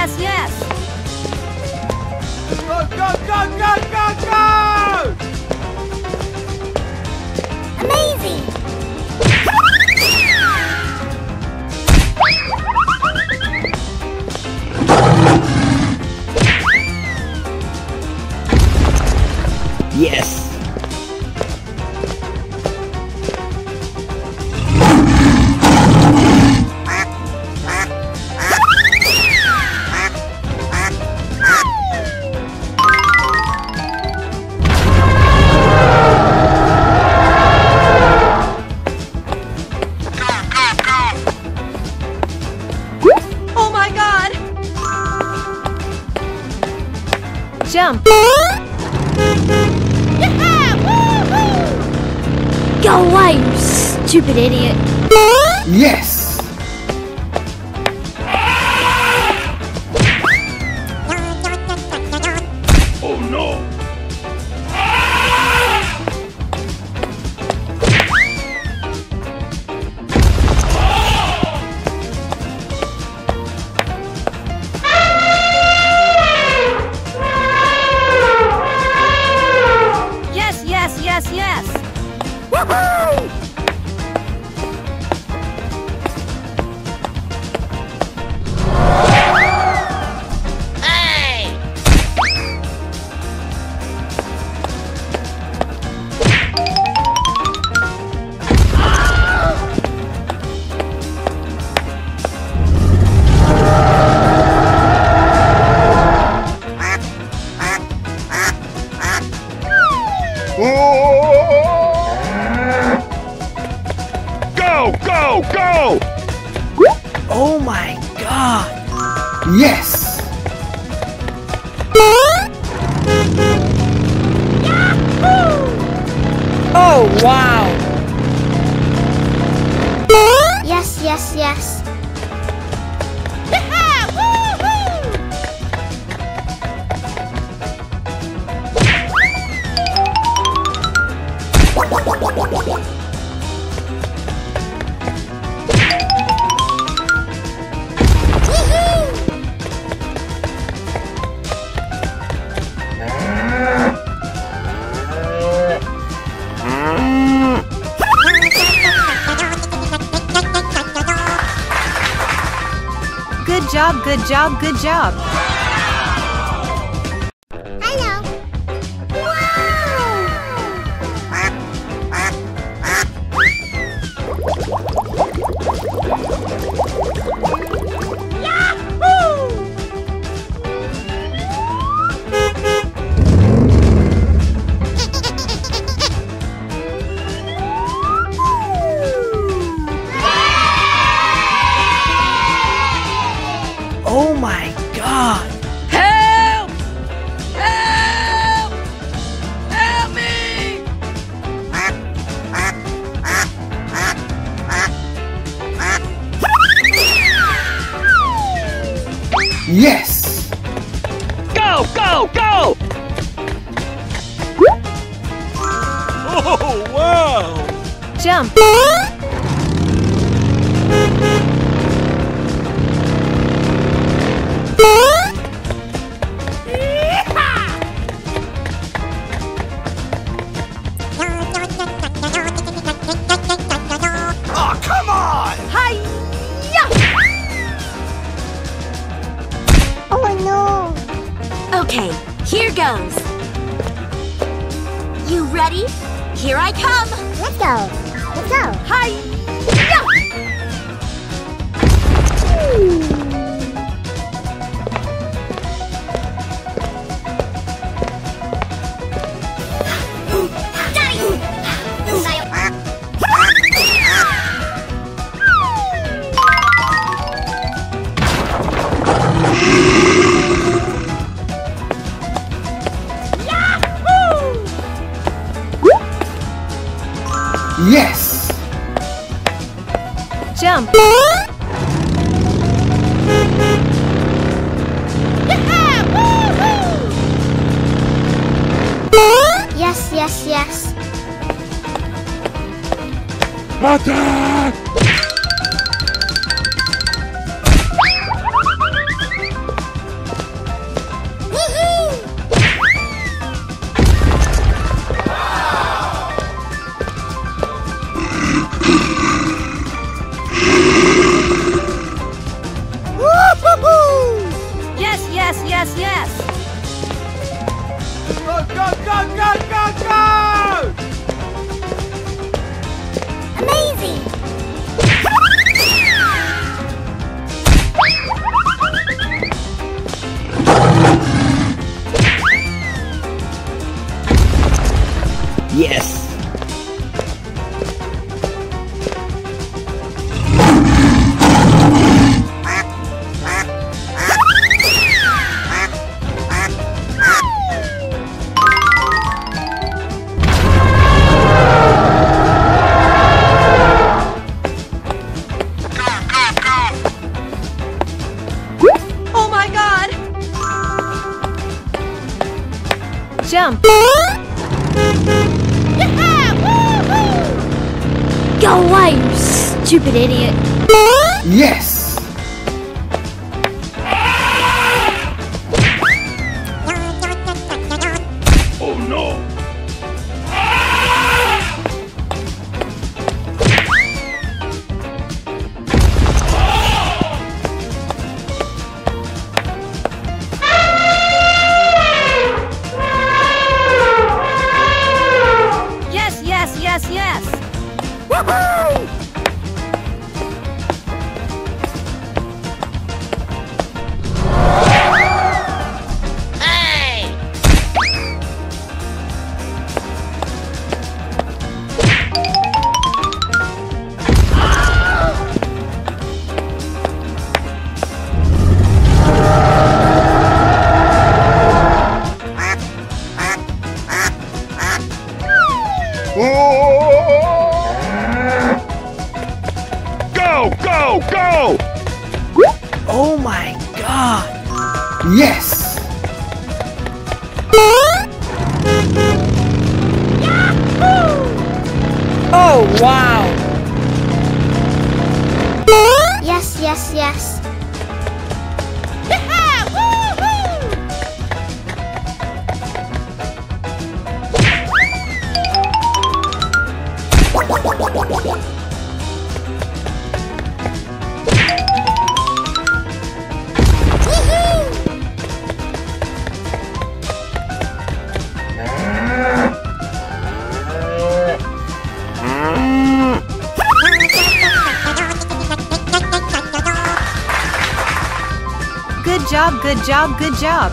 yes, yes! Go, go, go, go, go, go! Amazing! Yes! Stupid idiot. Yeah! job, good job. Até! Idiot. Good job, good job,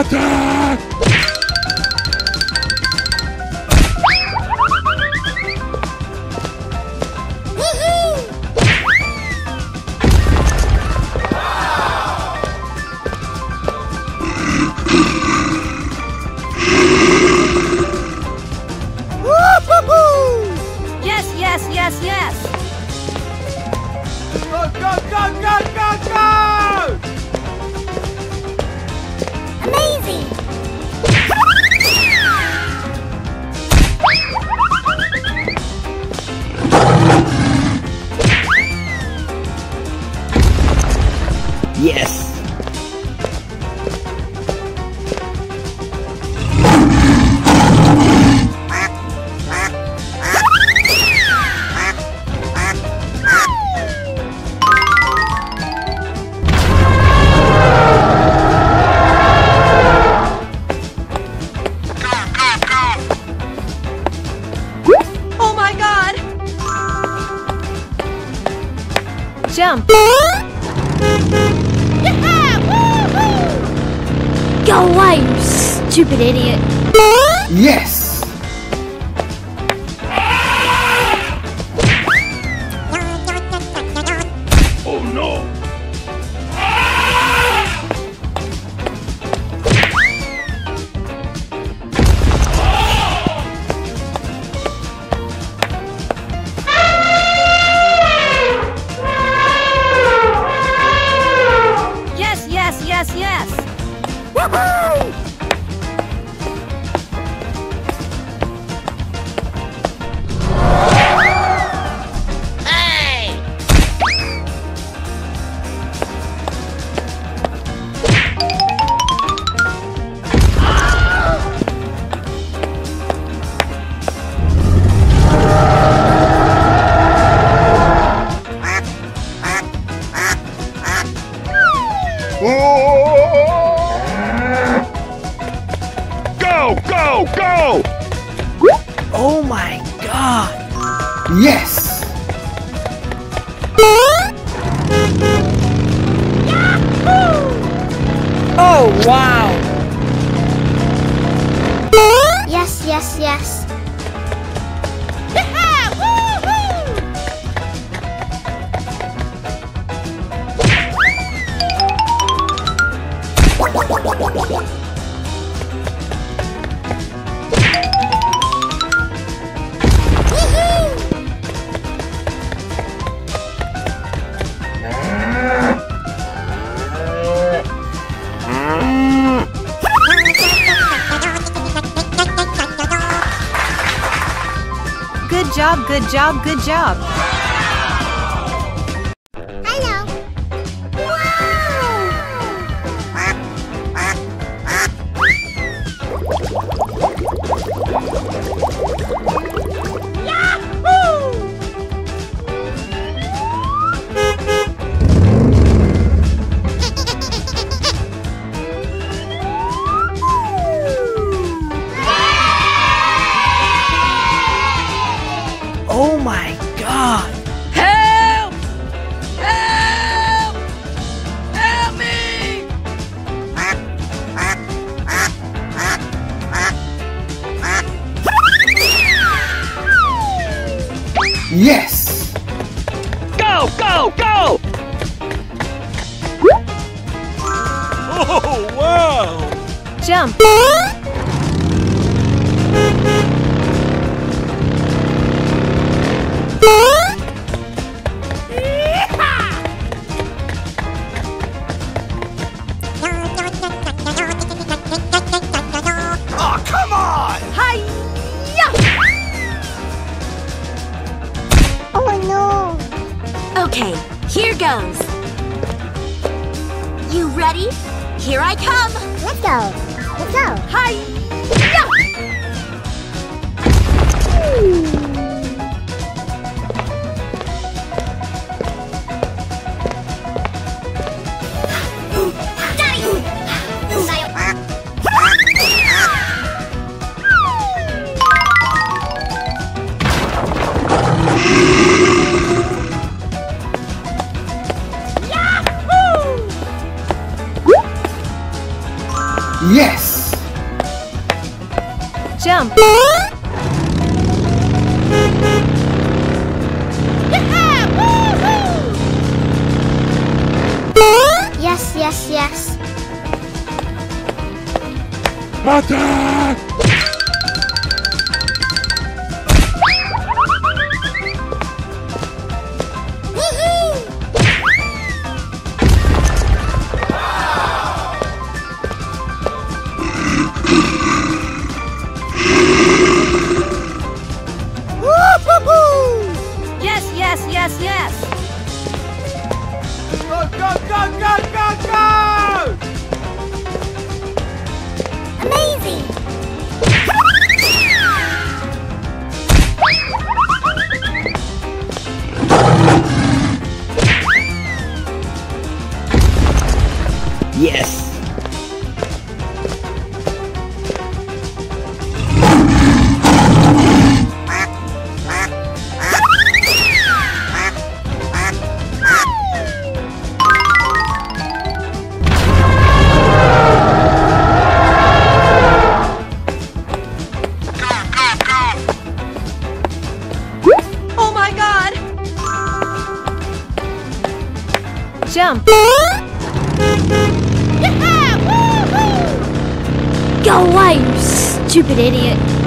Attack! Idiot. Job, good job, Attack! Stupid idiot.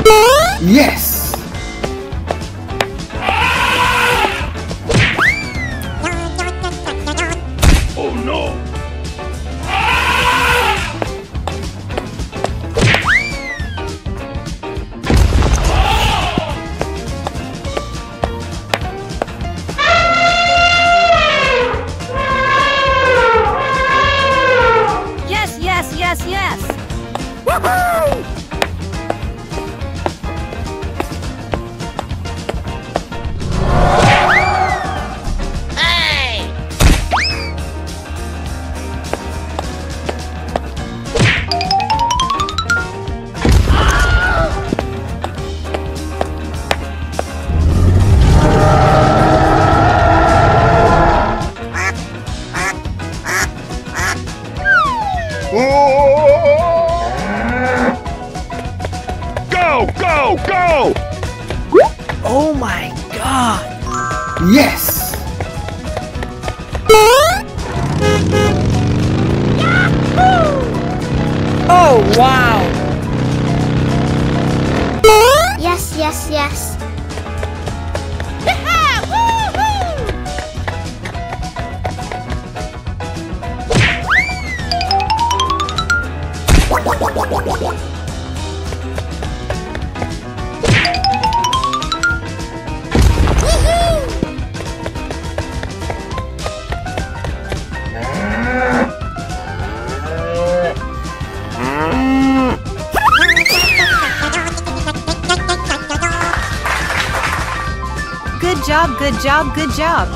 Good job, good job,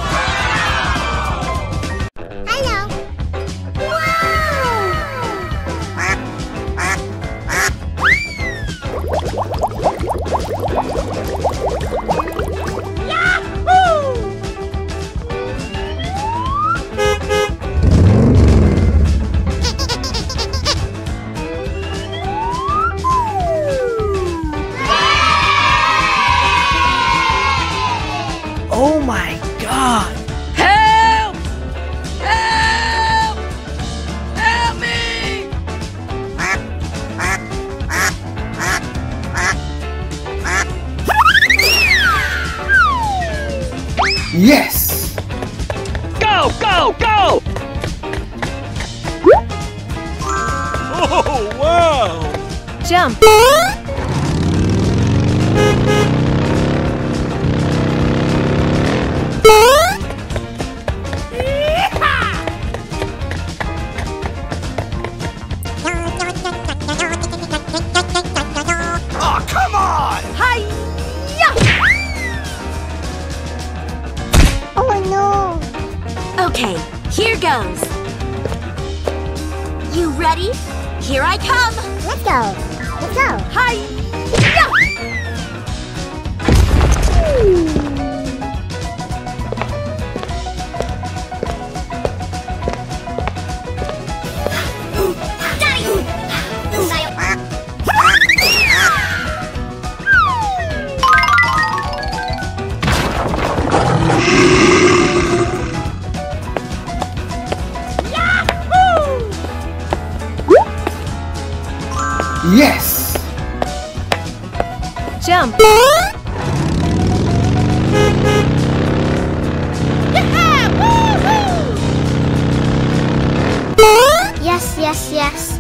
Yes, yes,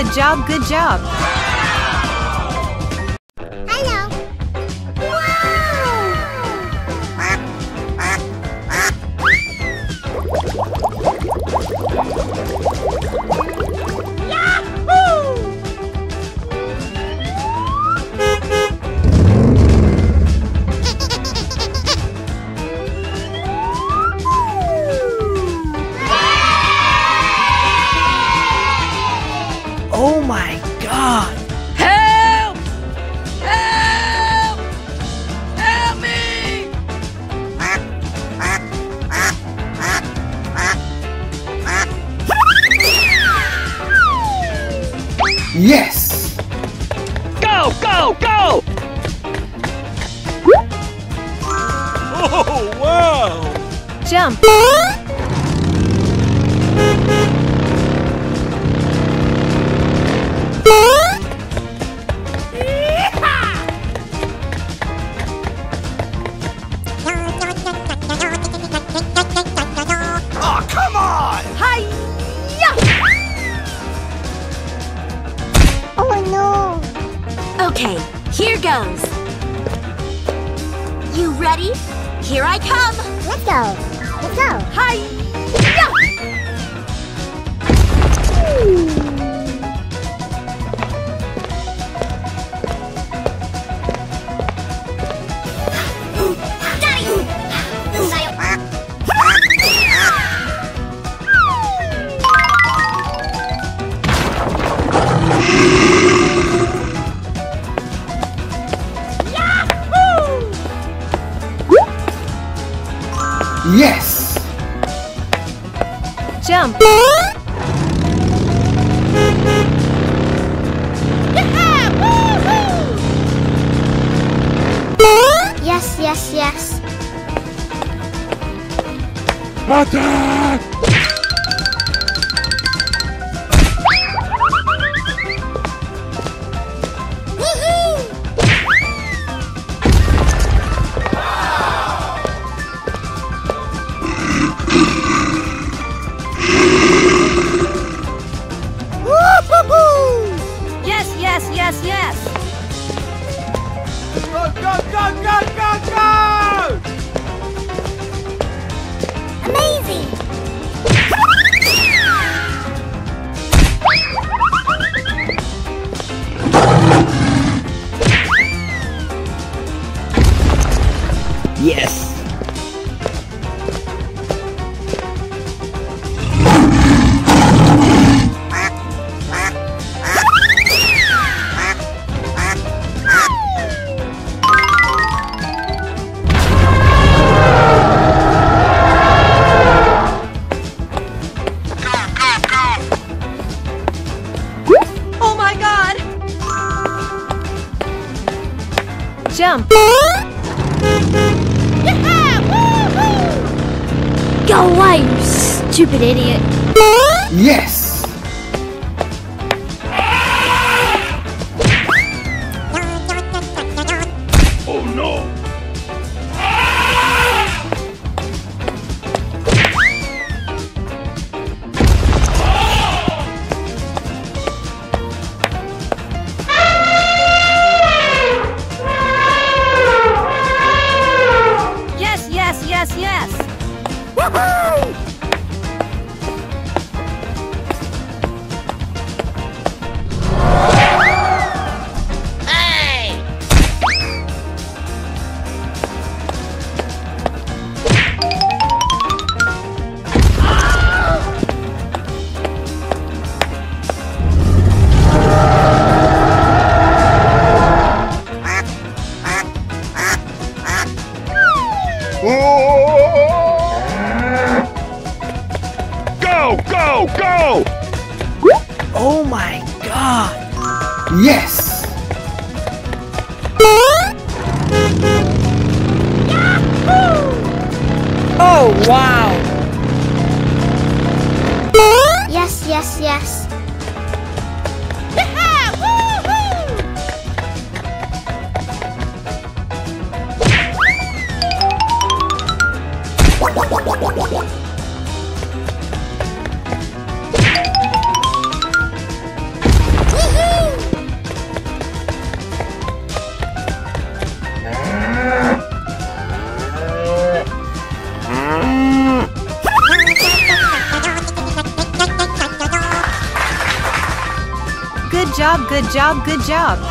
Good job, good job, Yes, yes, yes. Attack! stupid idiot. Yes! job, good job.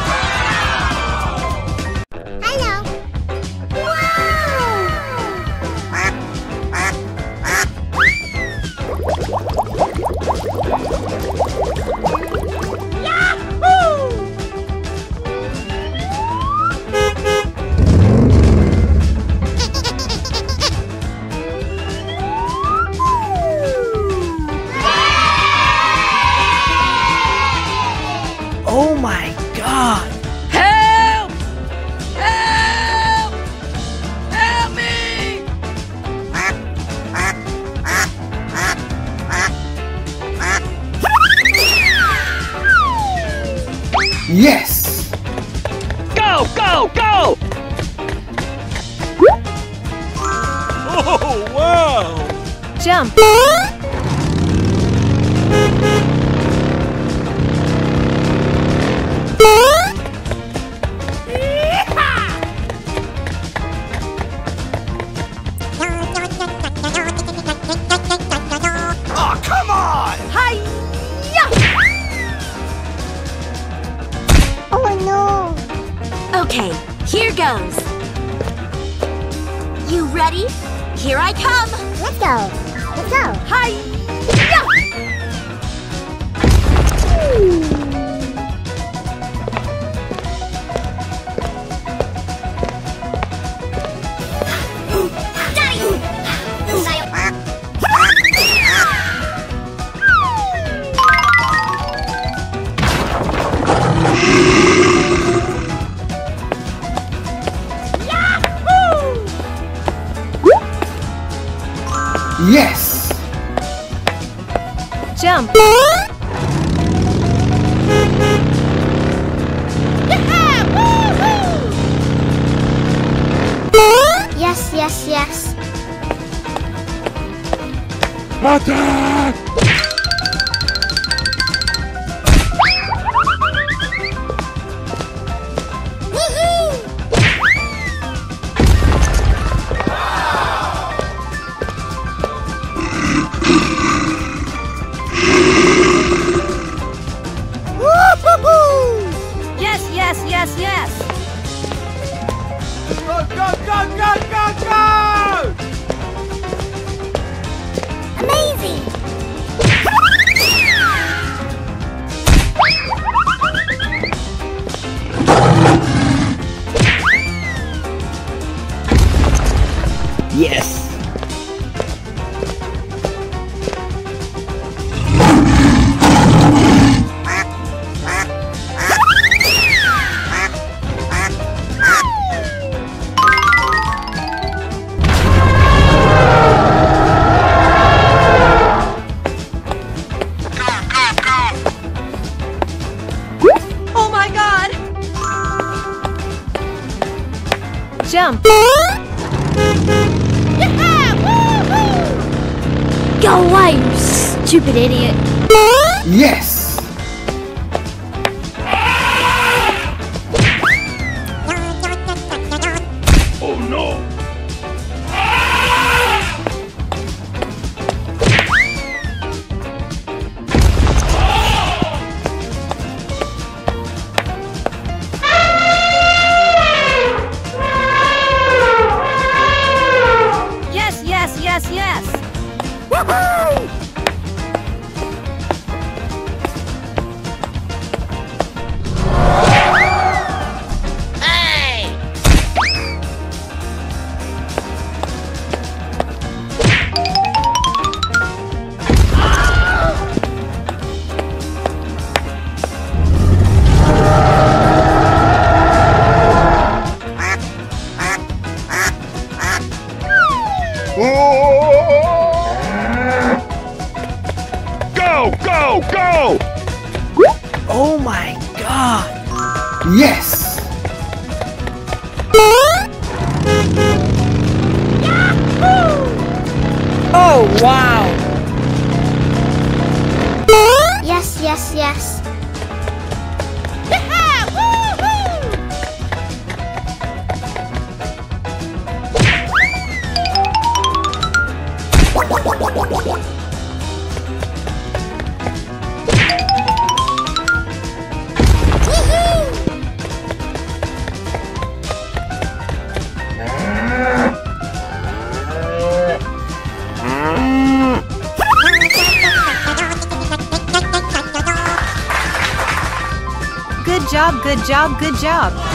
Yes! Jump! yes, yes, yes. Attack! jump. Go away, you stupid idiot. Good job, good job.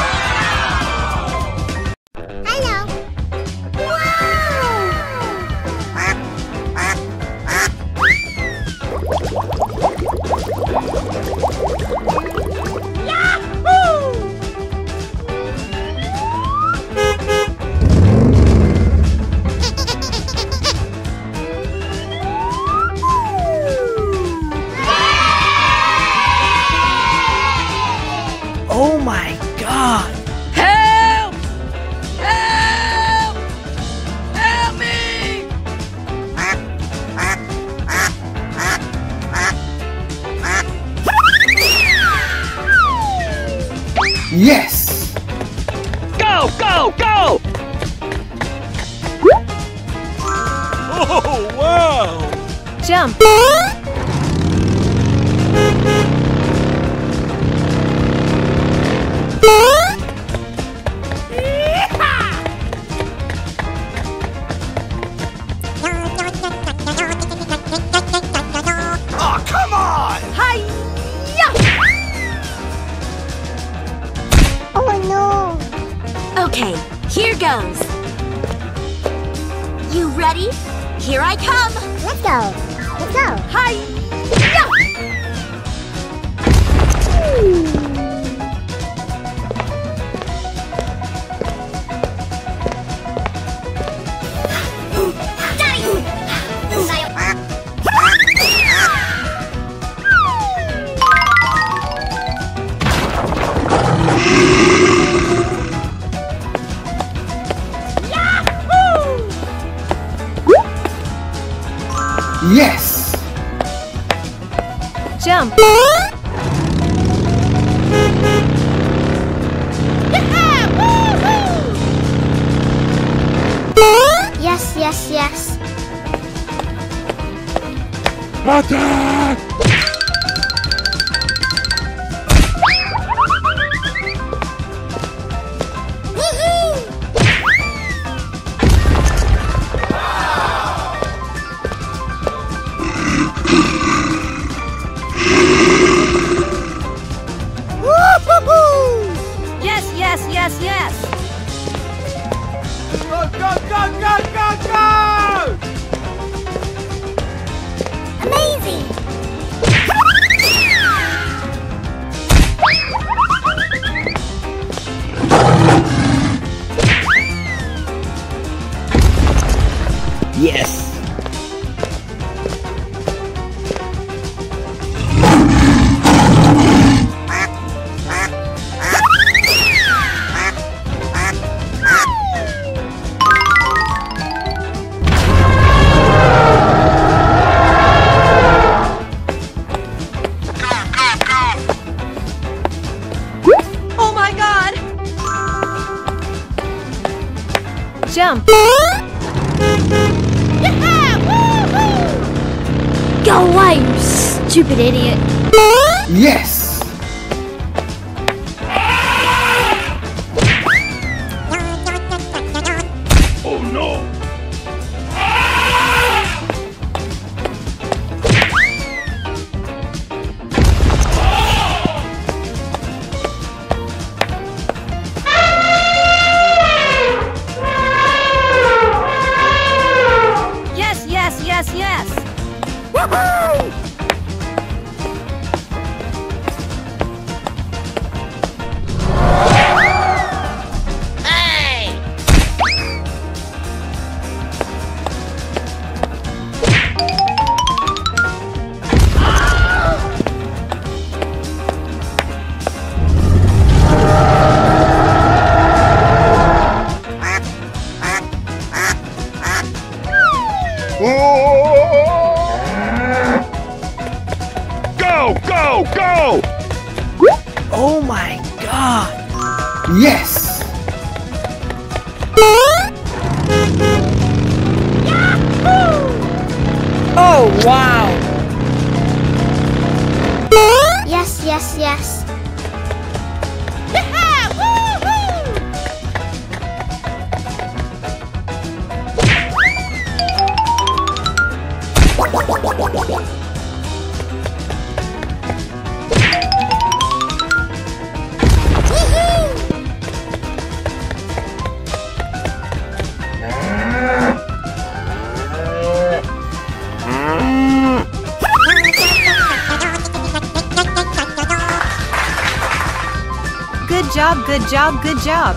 Job, good job,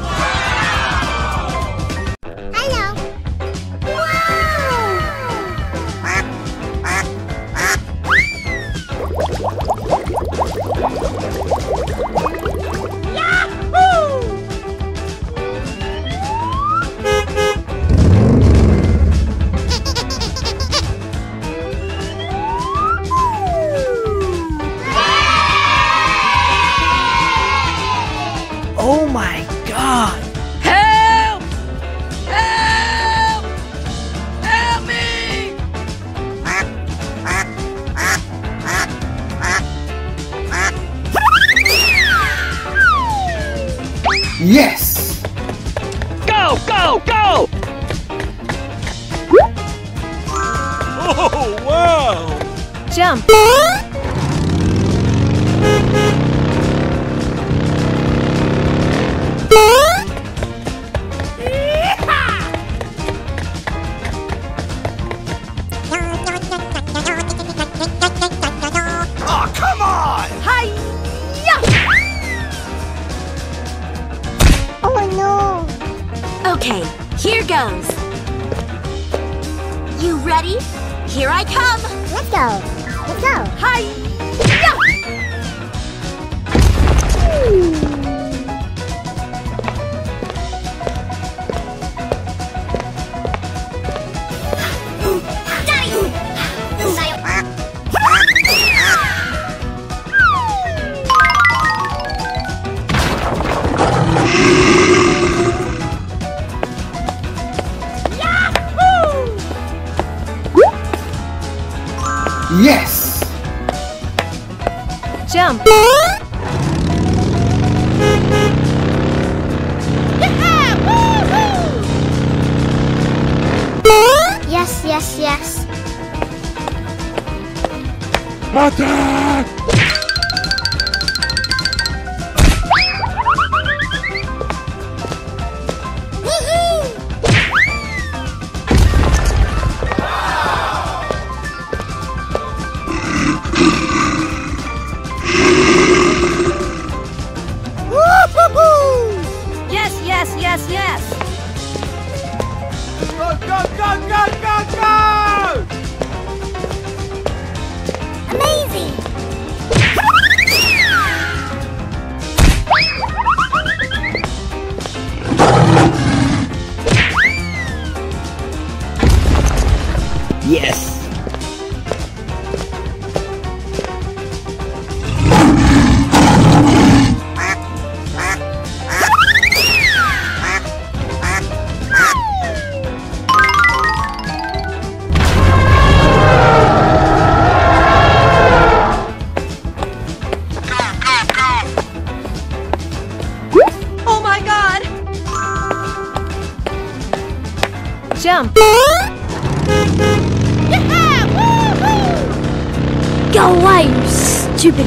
Jump.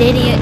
Idiot.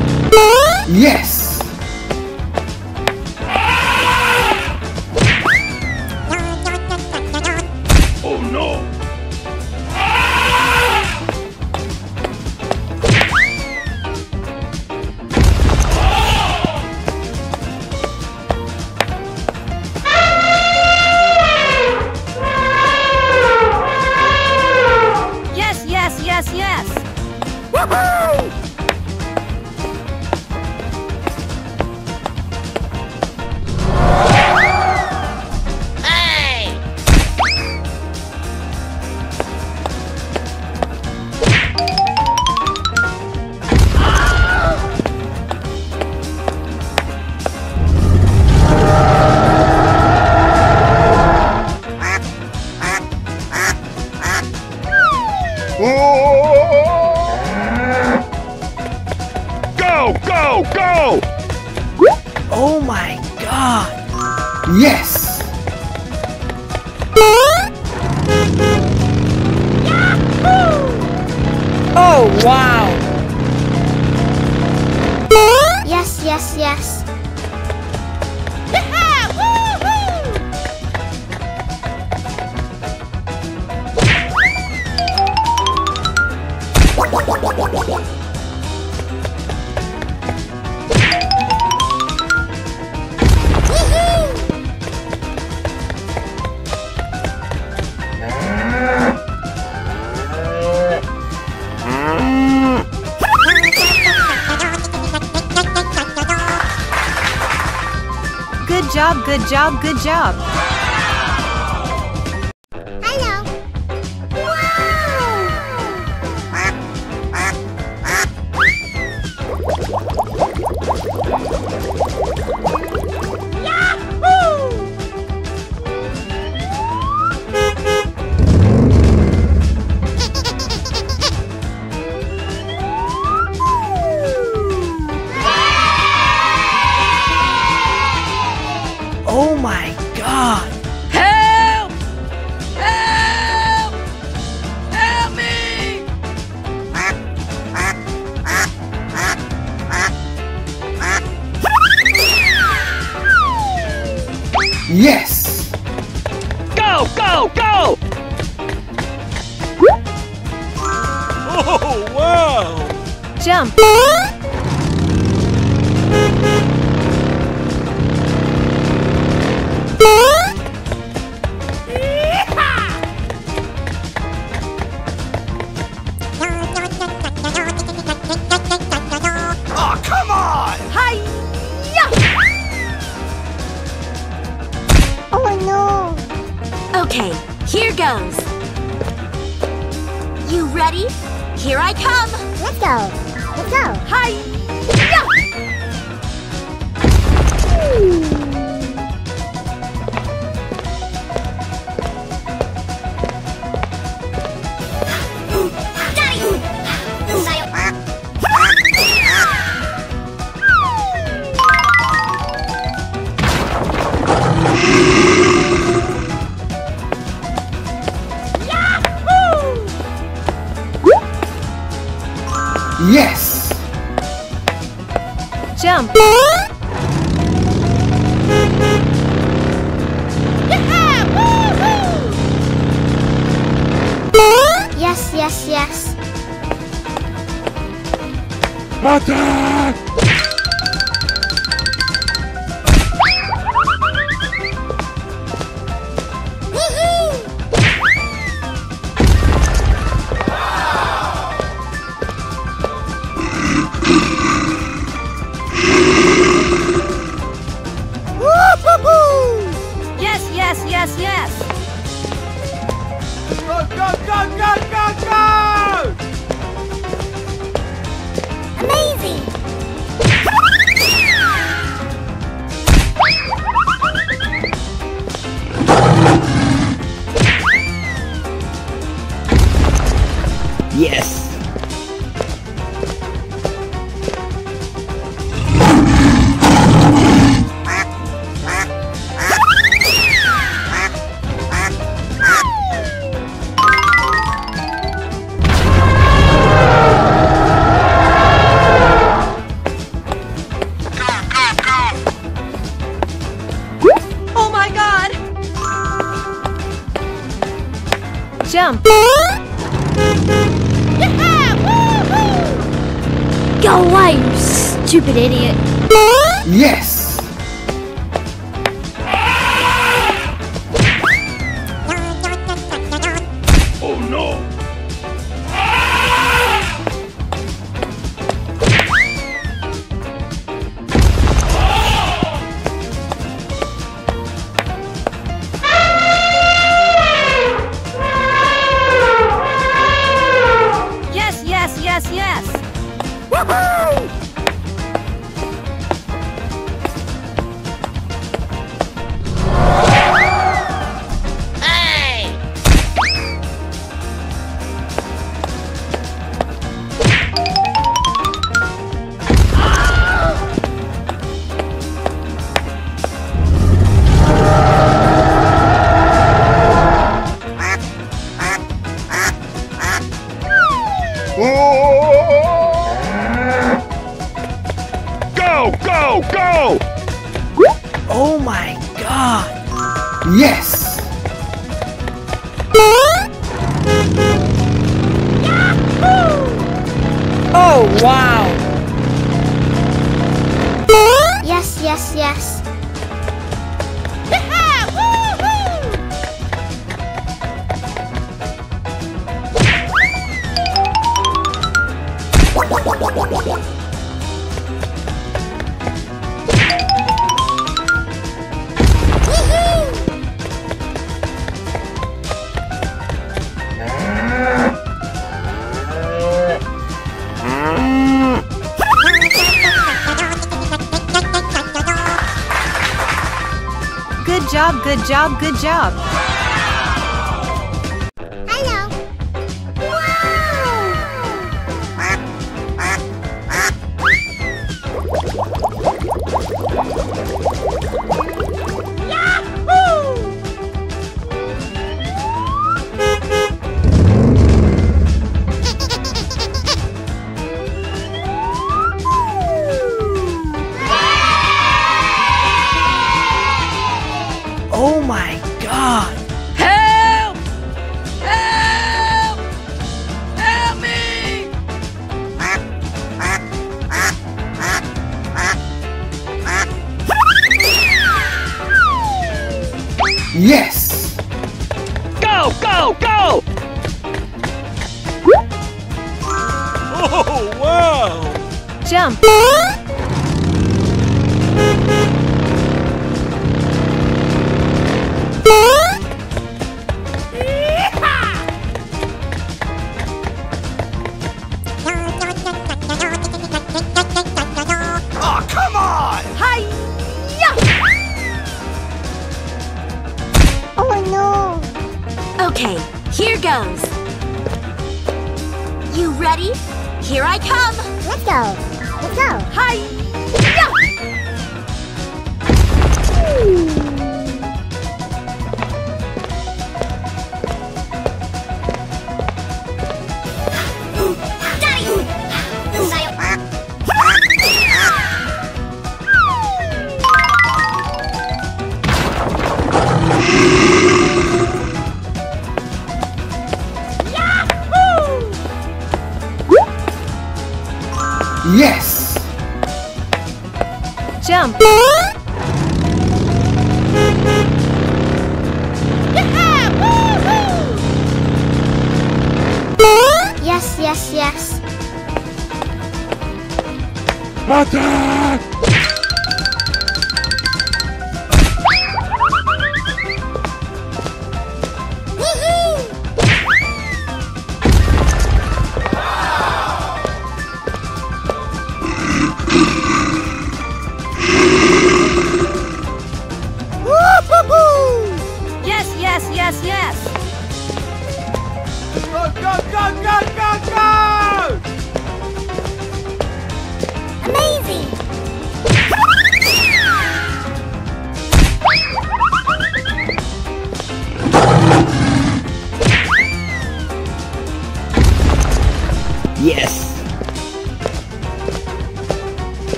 Good job, good job, idiot. Job, good job,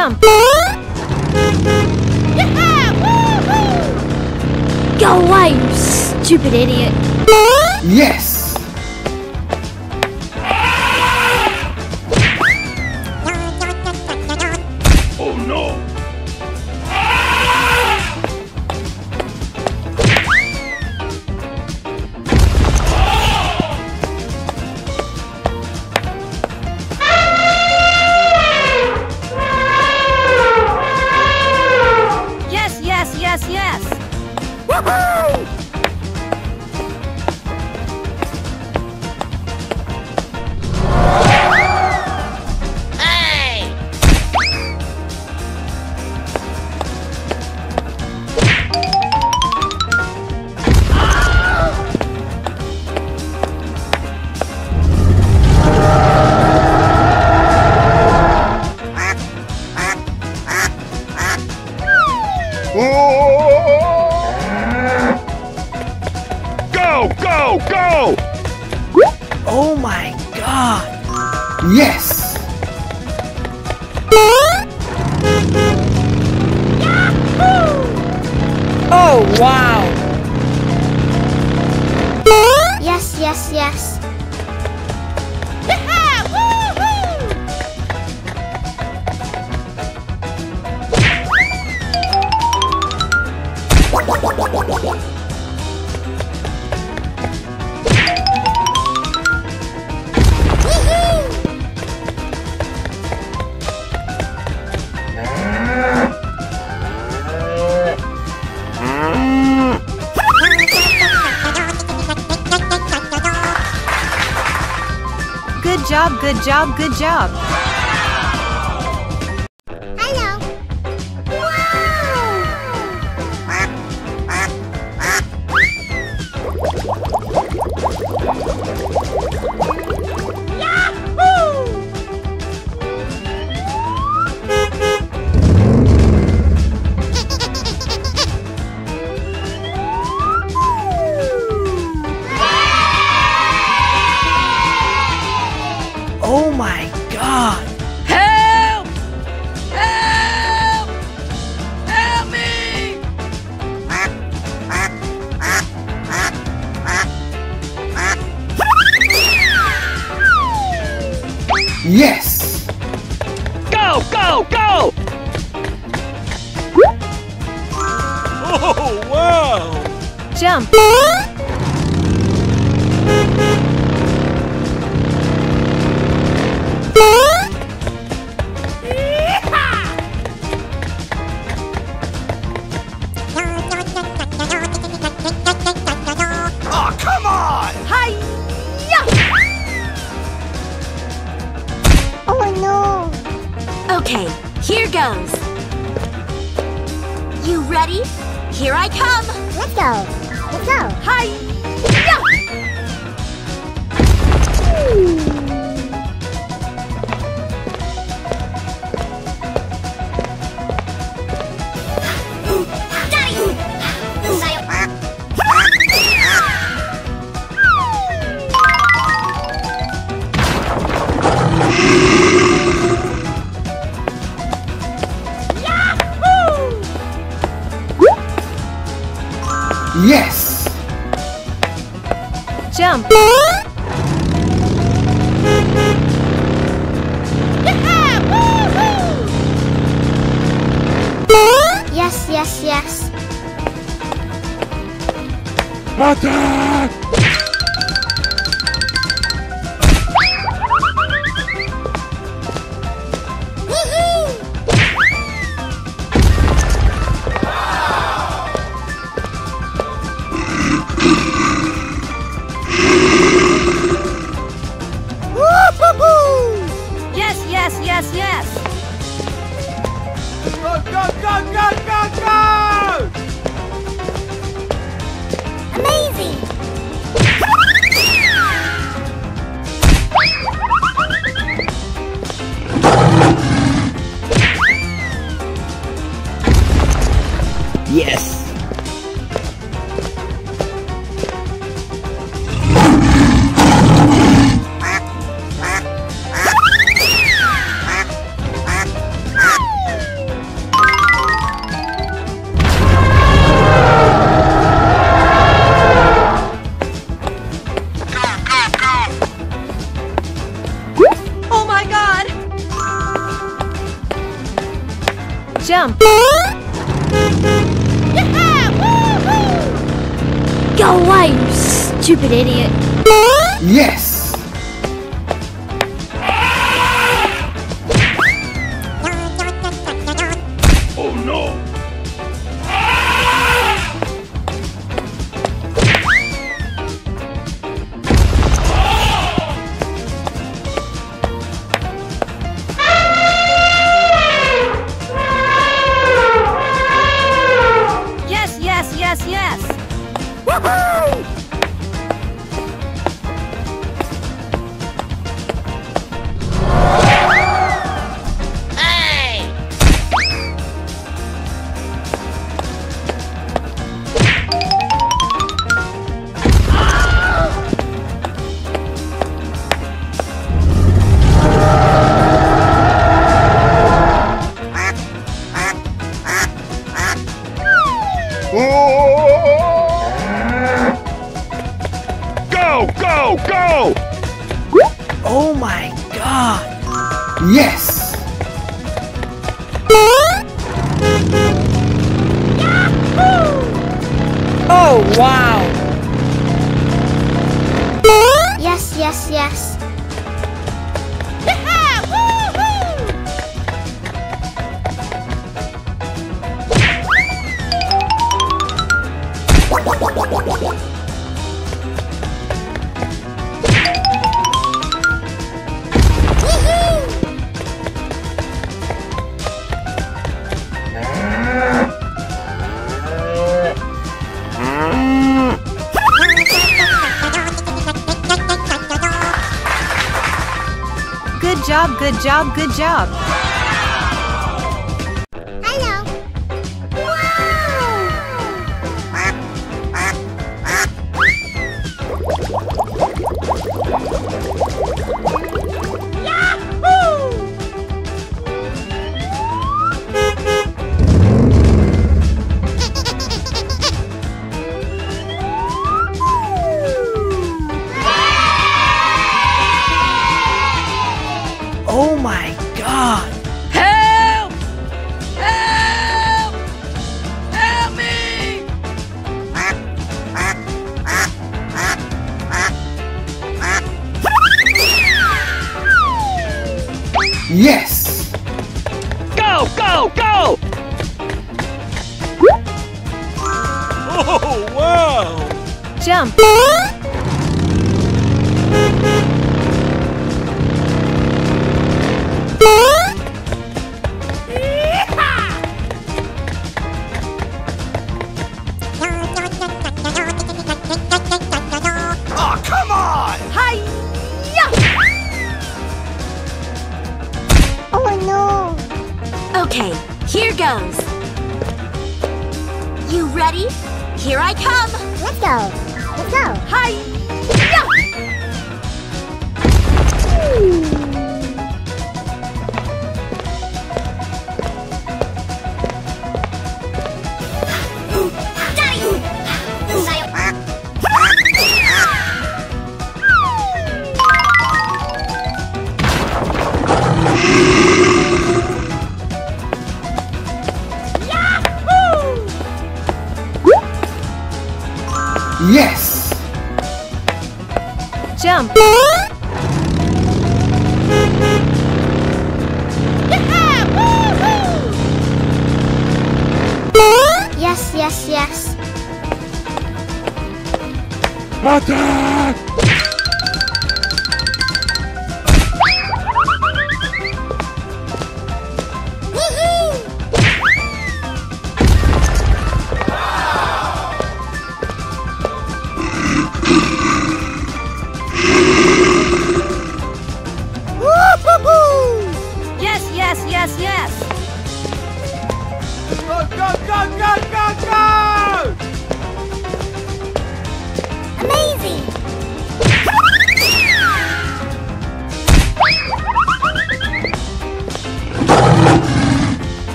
jump. Go away, you stupid idiot. Yes! Good job, good job. goes. You ready? Here I come. Let's go. Let's go. Hi. jump。jump. Go away, you stupid idiot. Good job, good job. Okay, here goes. You ready? Here I come. Let's go. Let's go. Hi. No!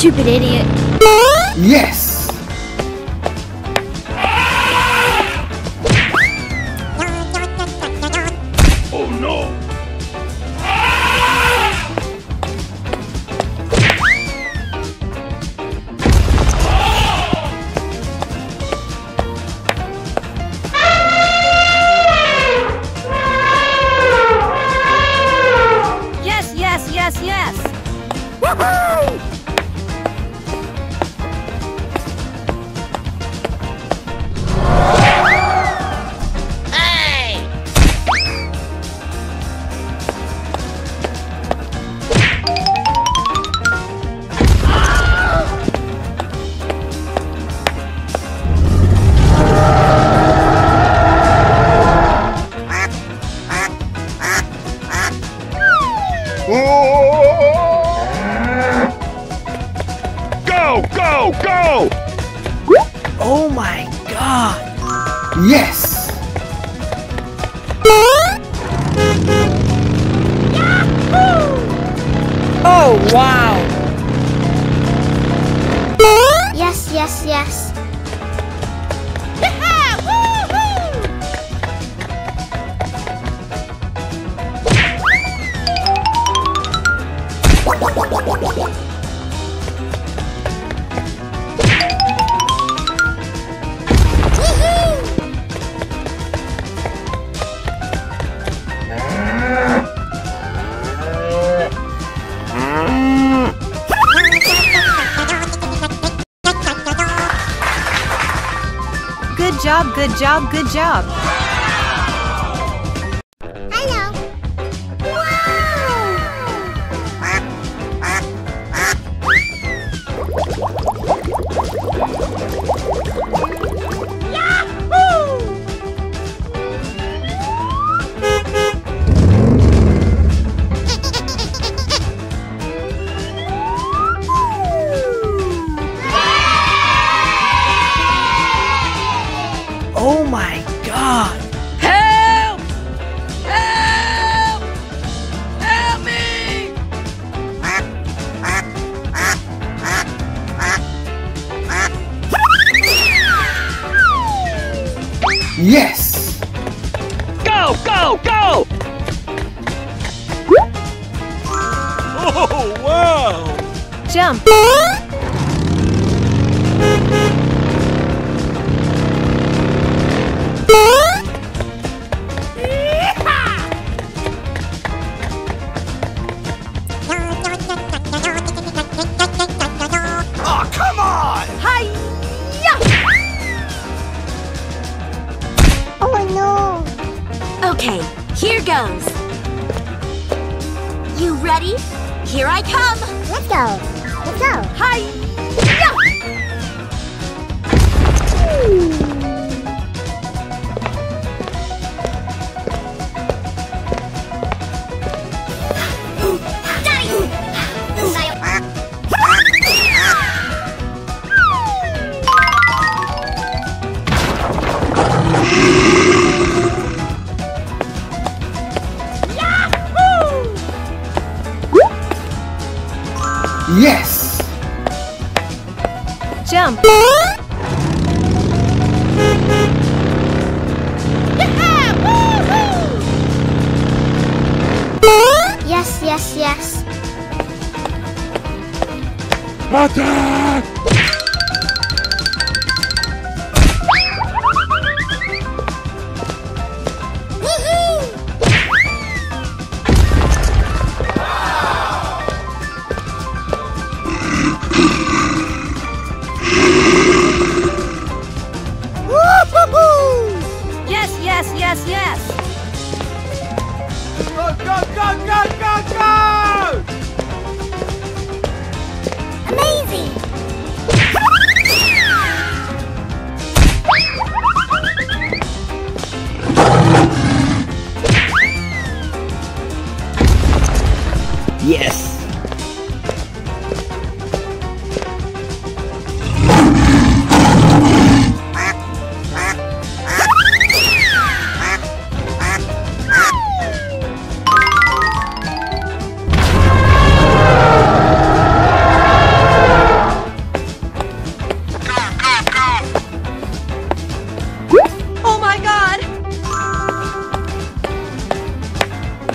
Stupid idiot. Yes! job, good job. ready? Here I come! Let's go! Let's go! Hi!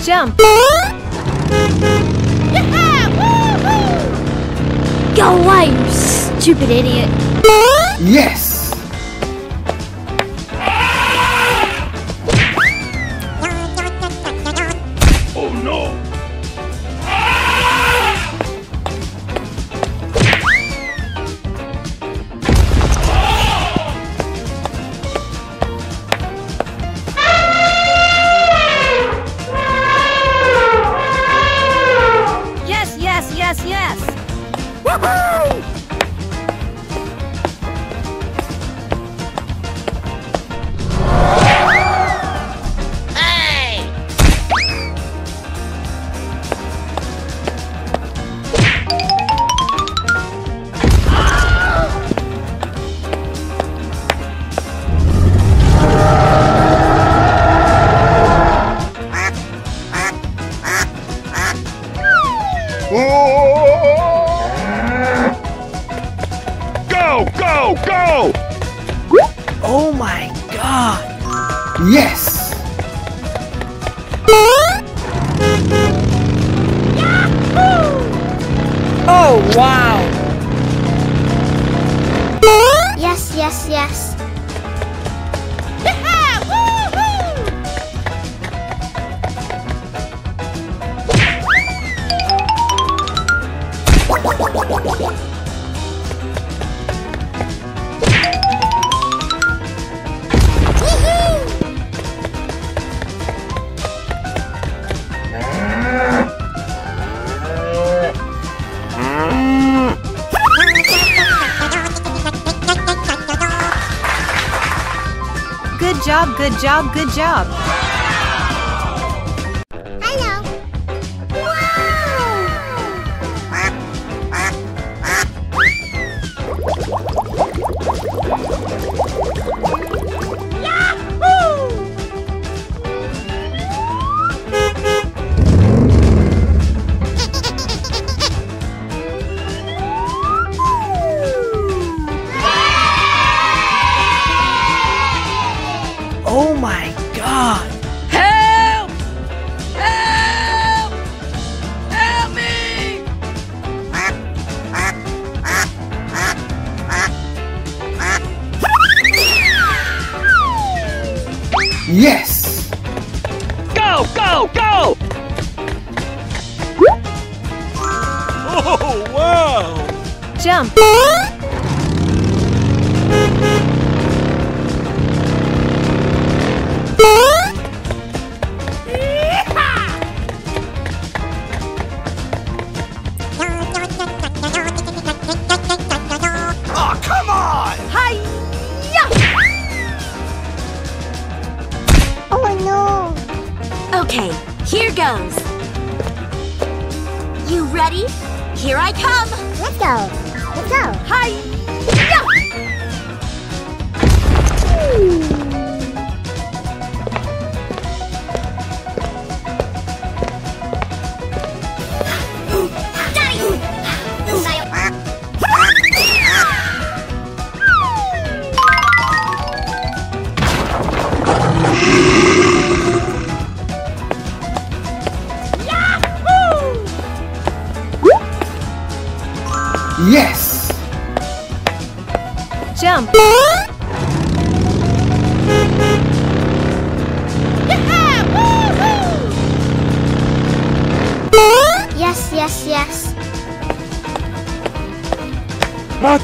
jump. Go away, you stupid idiot. Good job, good job.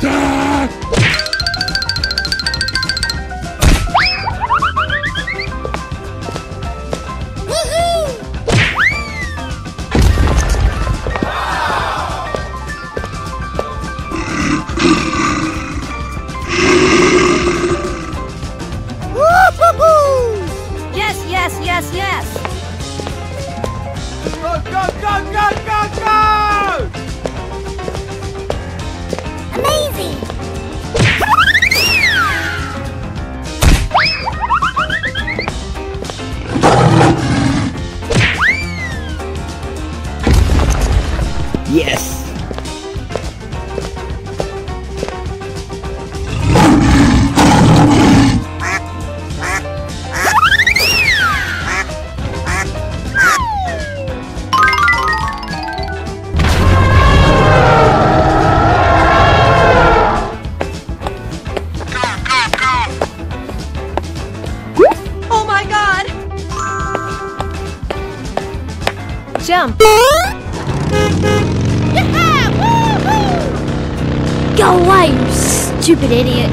die! Stupid idiot.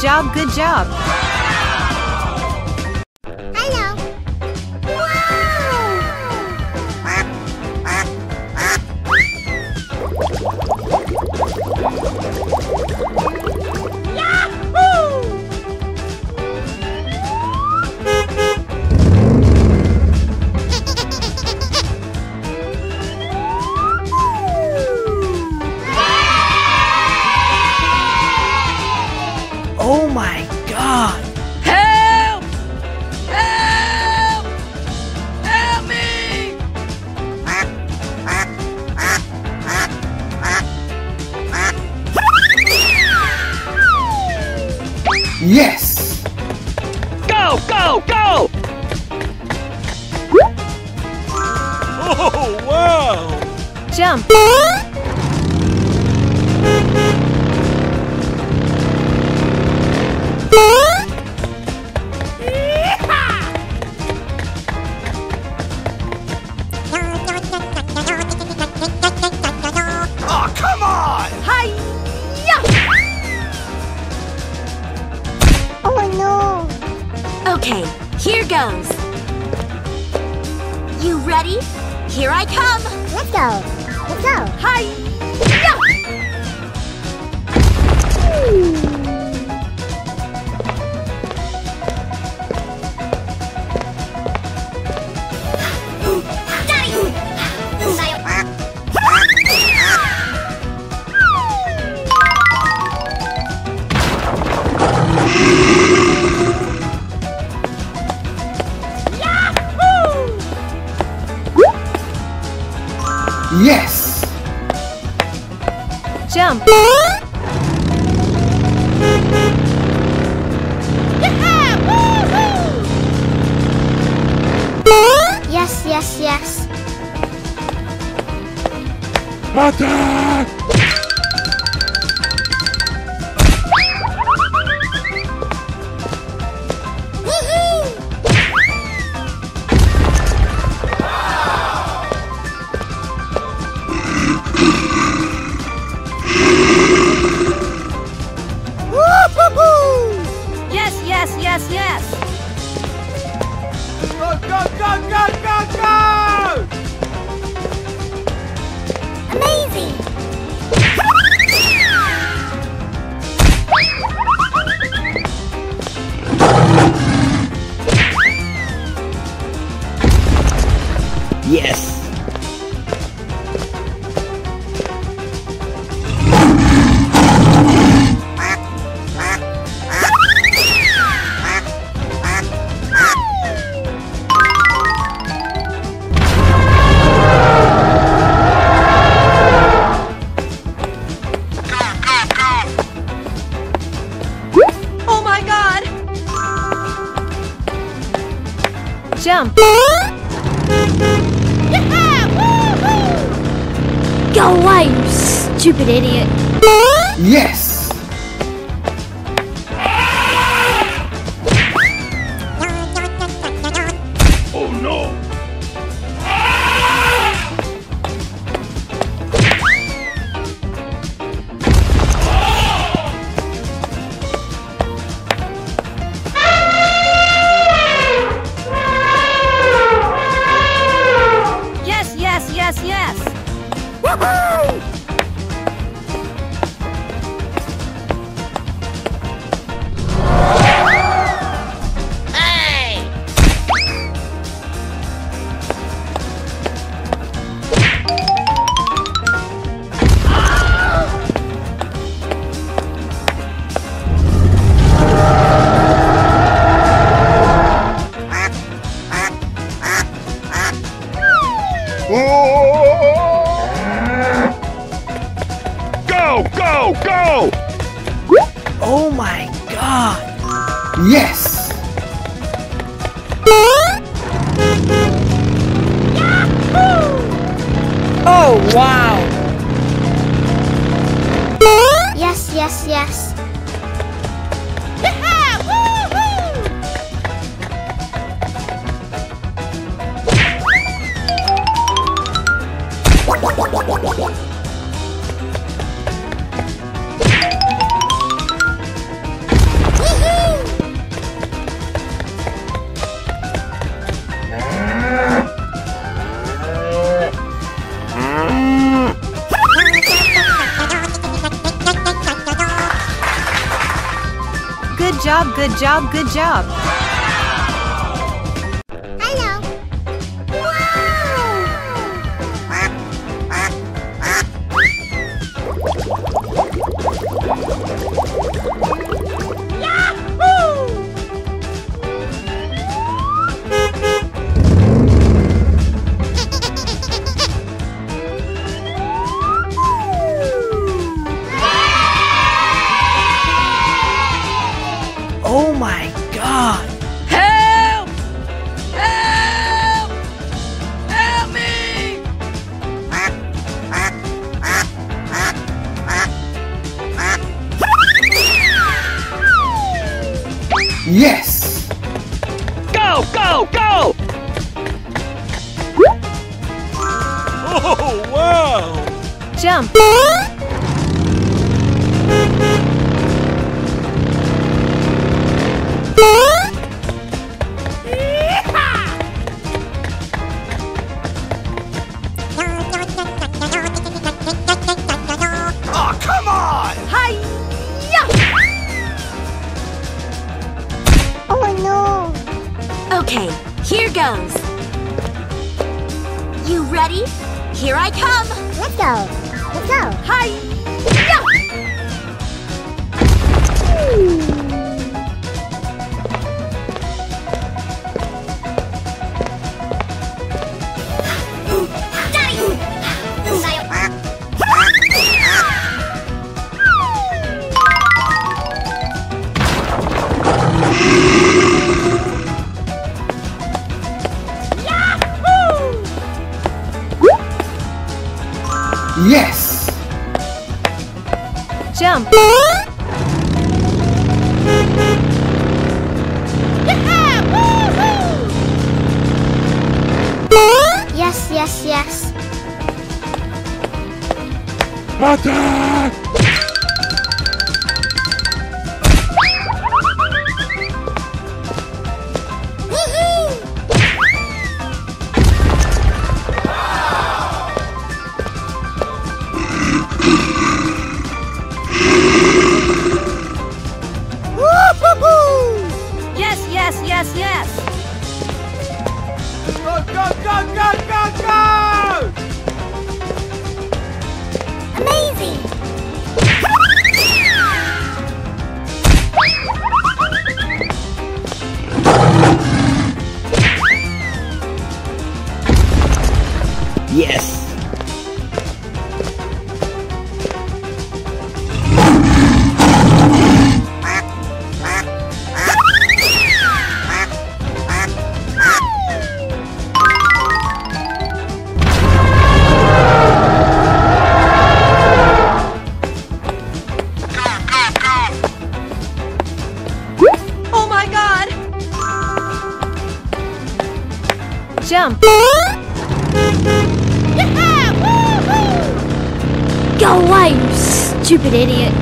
Job, good job, wow! stupid idiot. Good job, good job. go! Oh, wow! Jump! stupid idiot.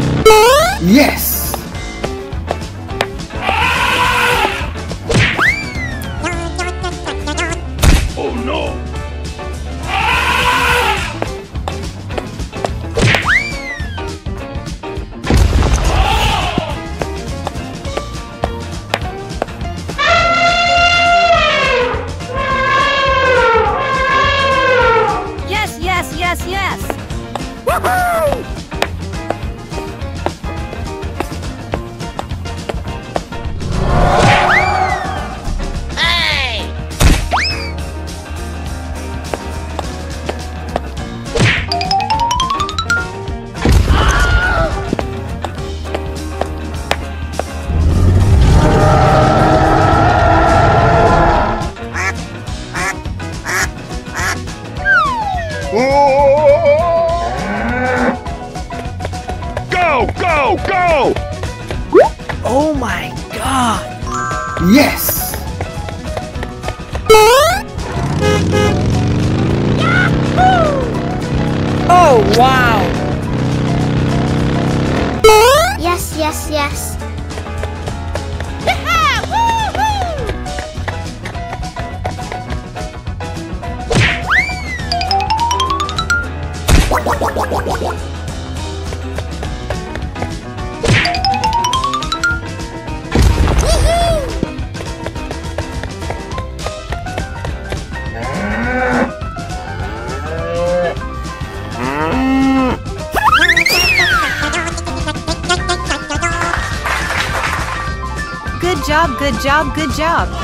job, good job.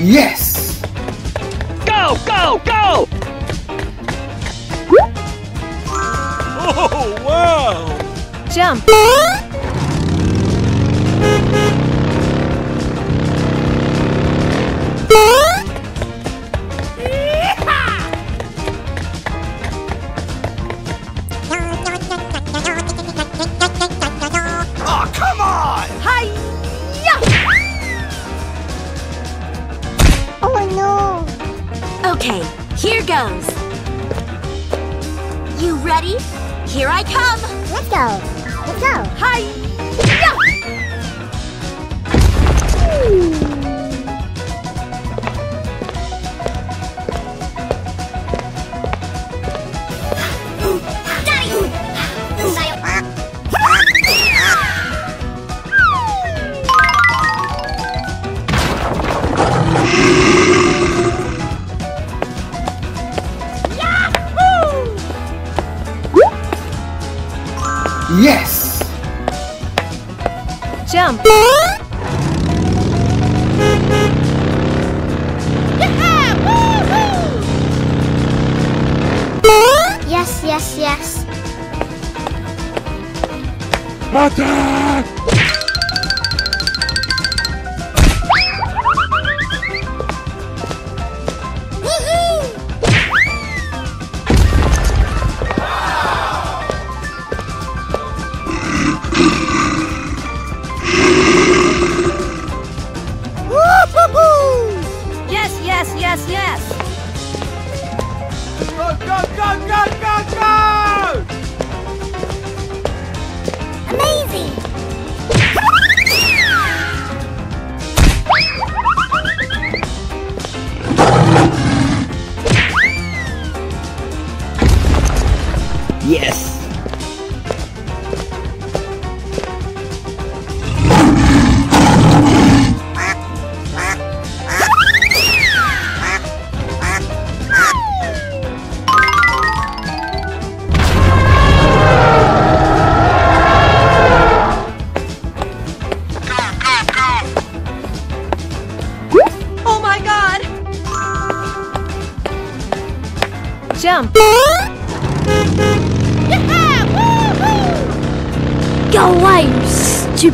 Yes! Go, go, go! Oh, wow! Jump!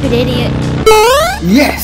Stupid idiot. Yes.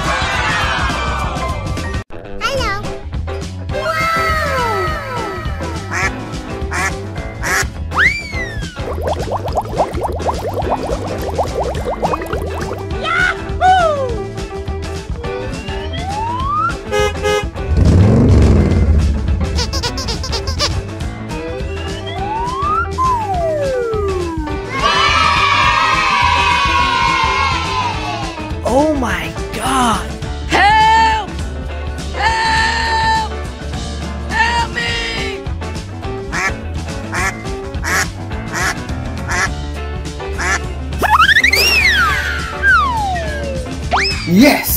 Yes.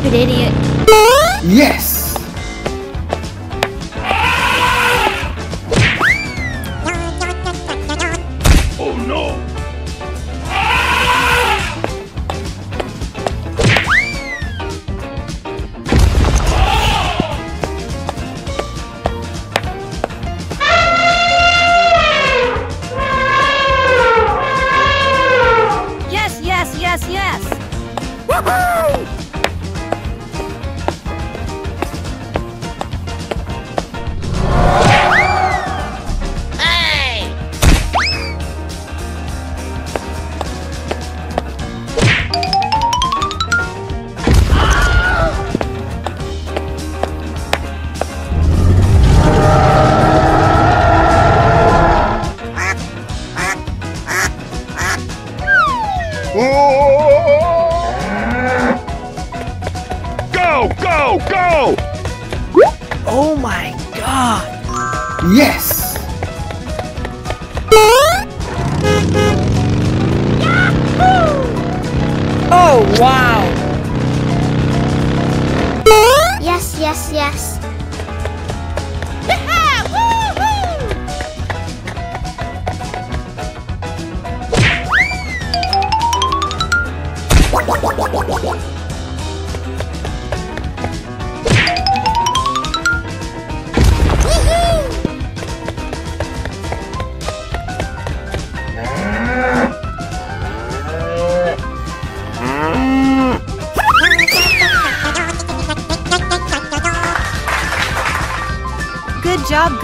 Stupid idiot.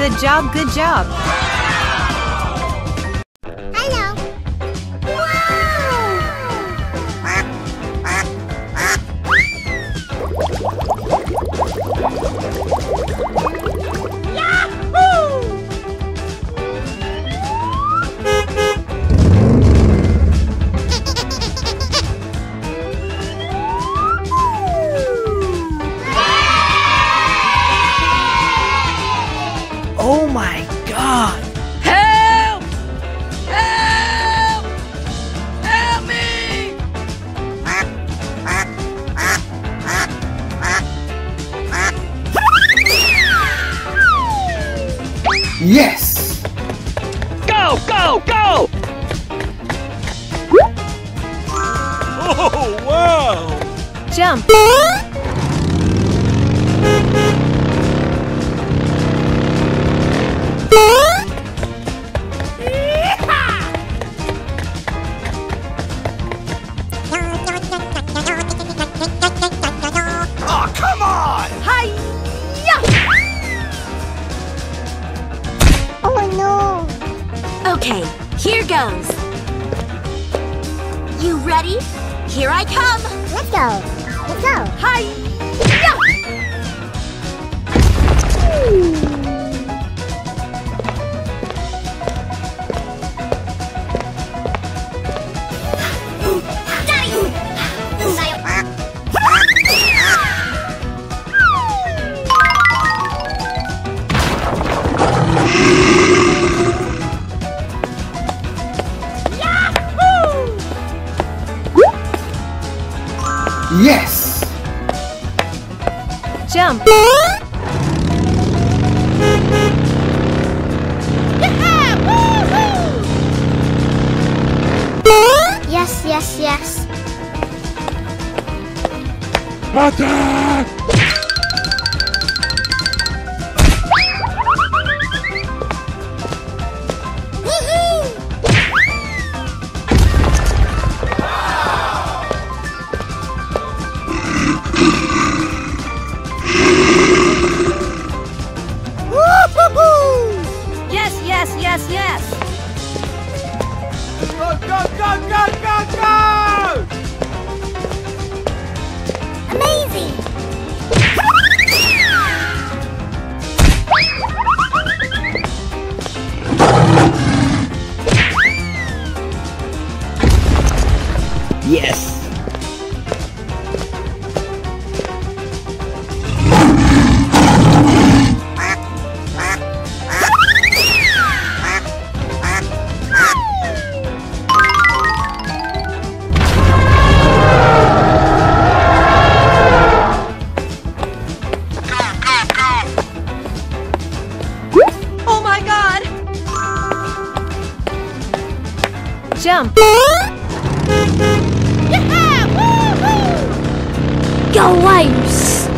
Good job, good job, god!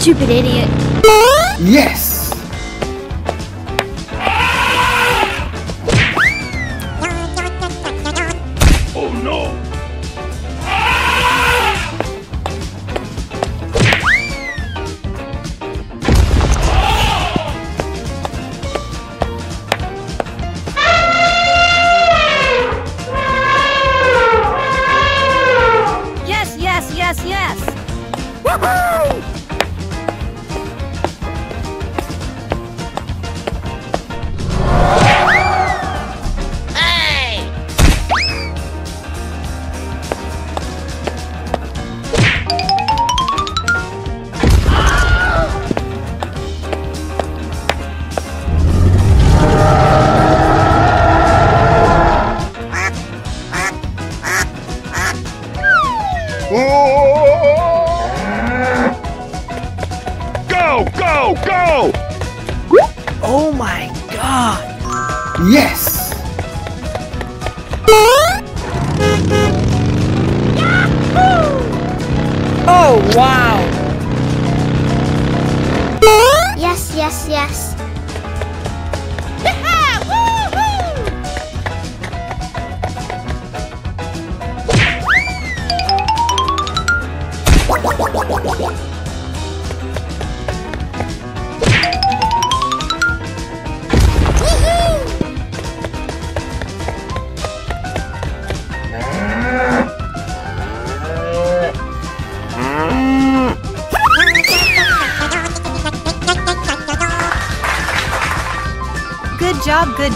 Stupid idiot. Yes.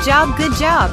Job, good job,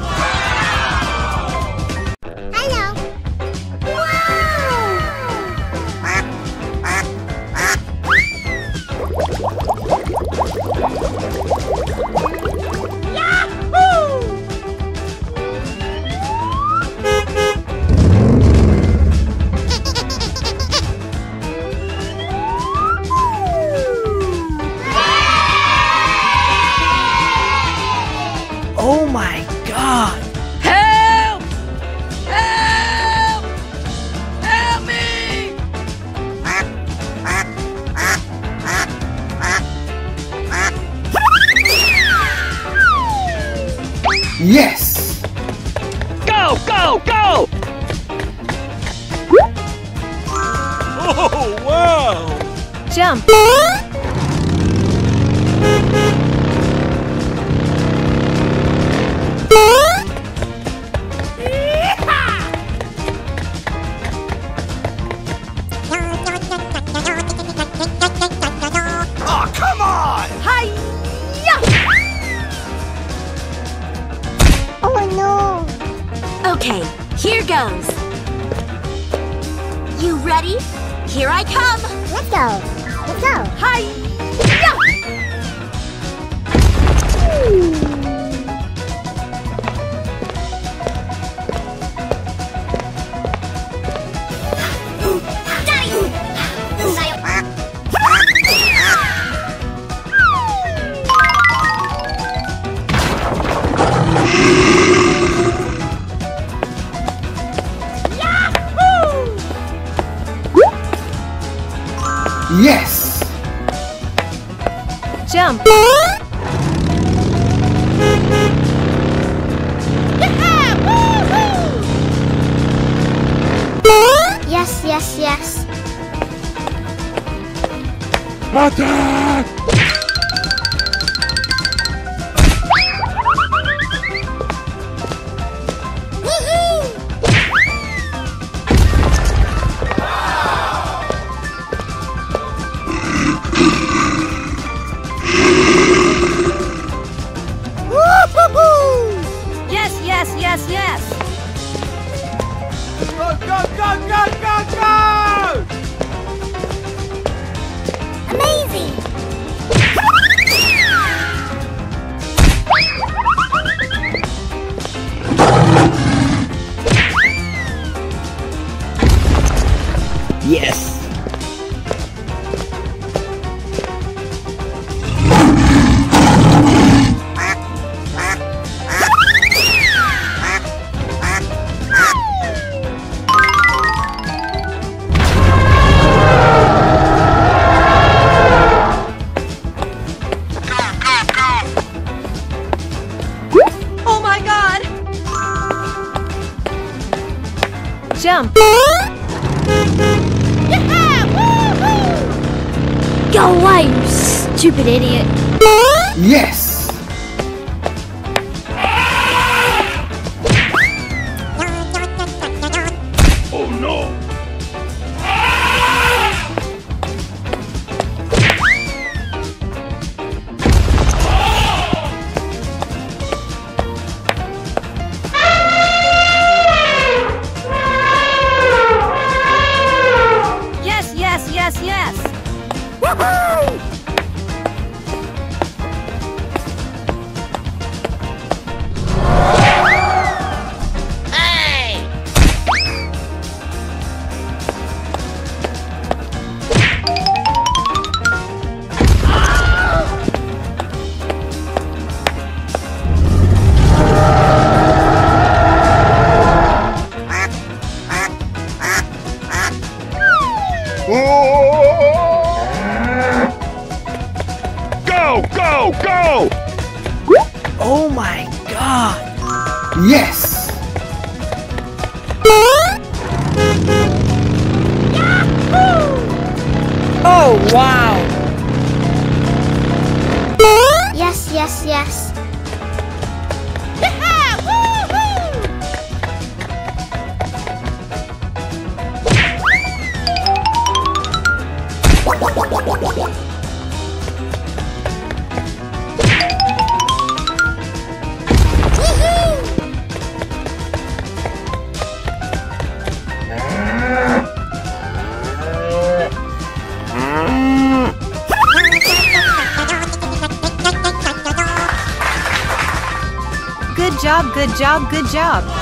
jump. Go away, you stupid idiot. Yes! job, good job.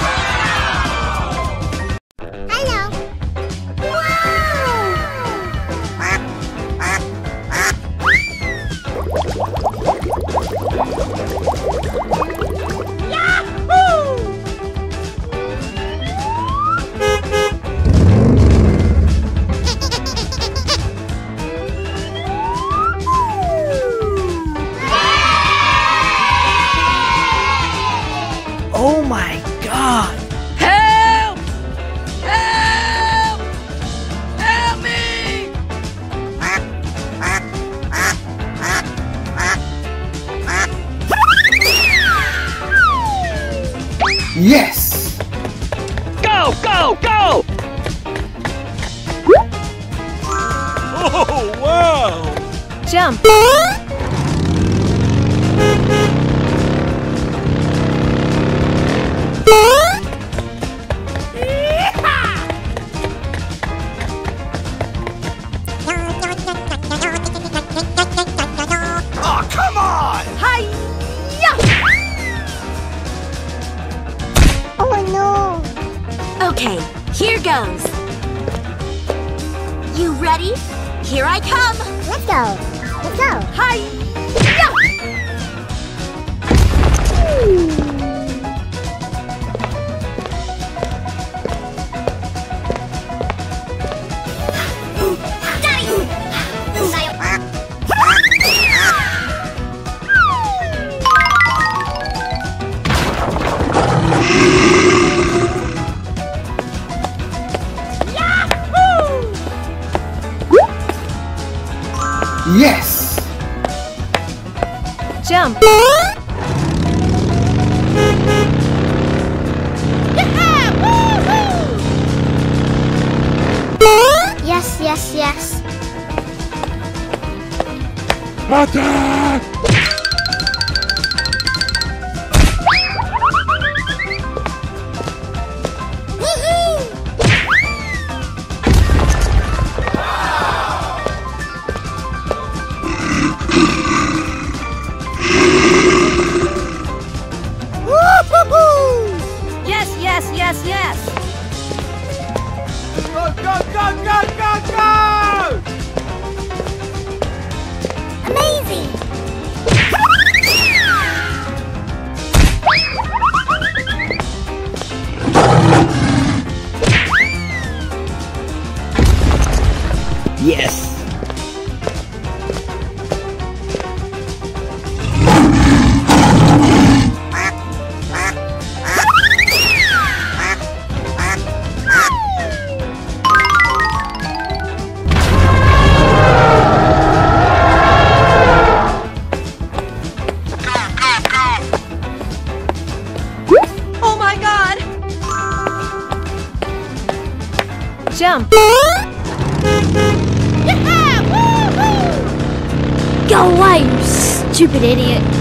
Attack! Stupid idiot.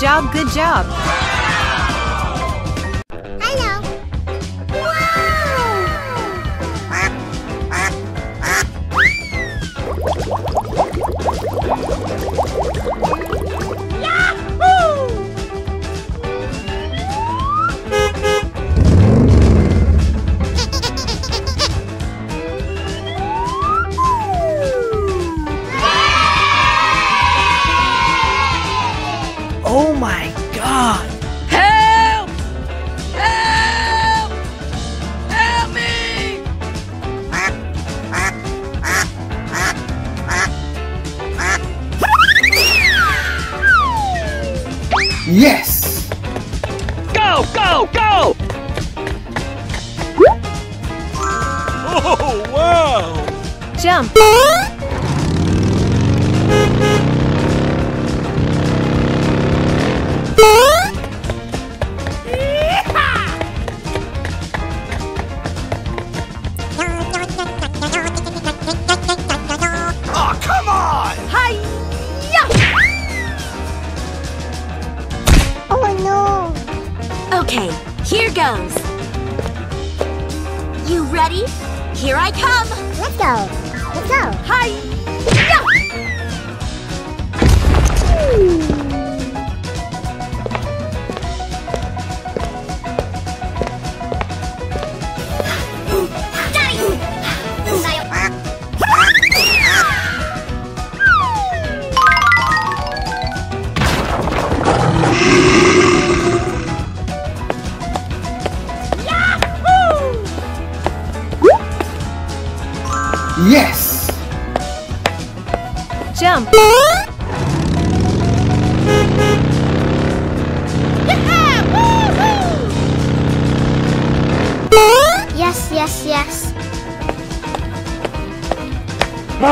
Job, good job,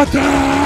Attack!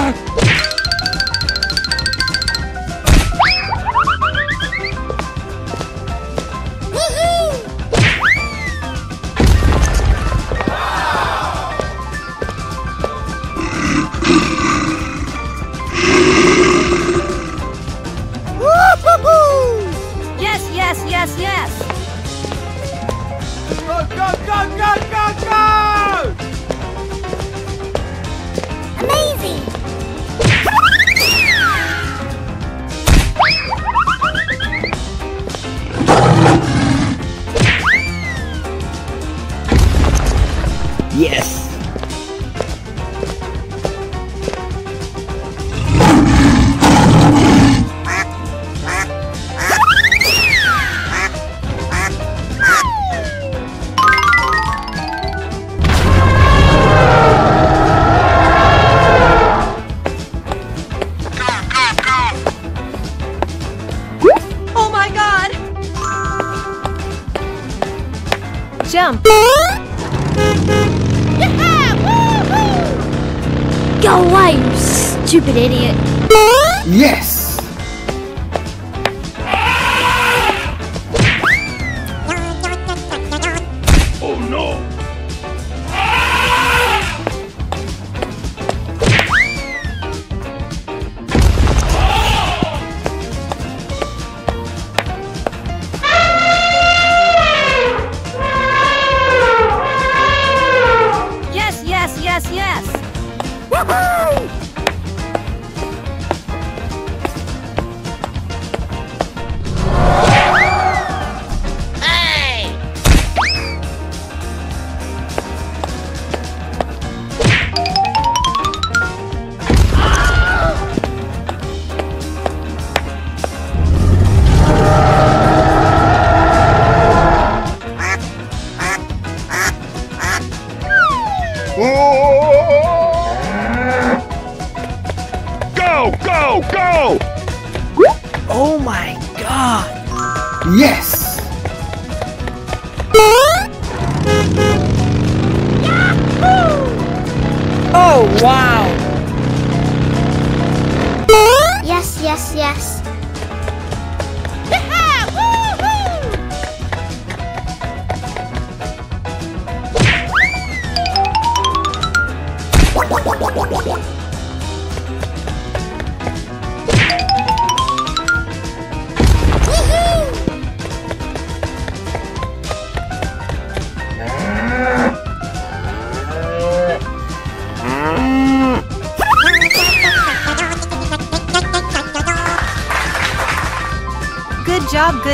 Idiot.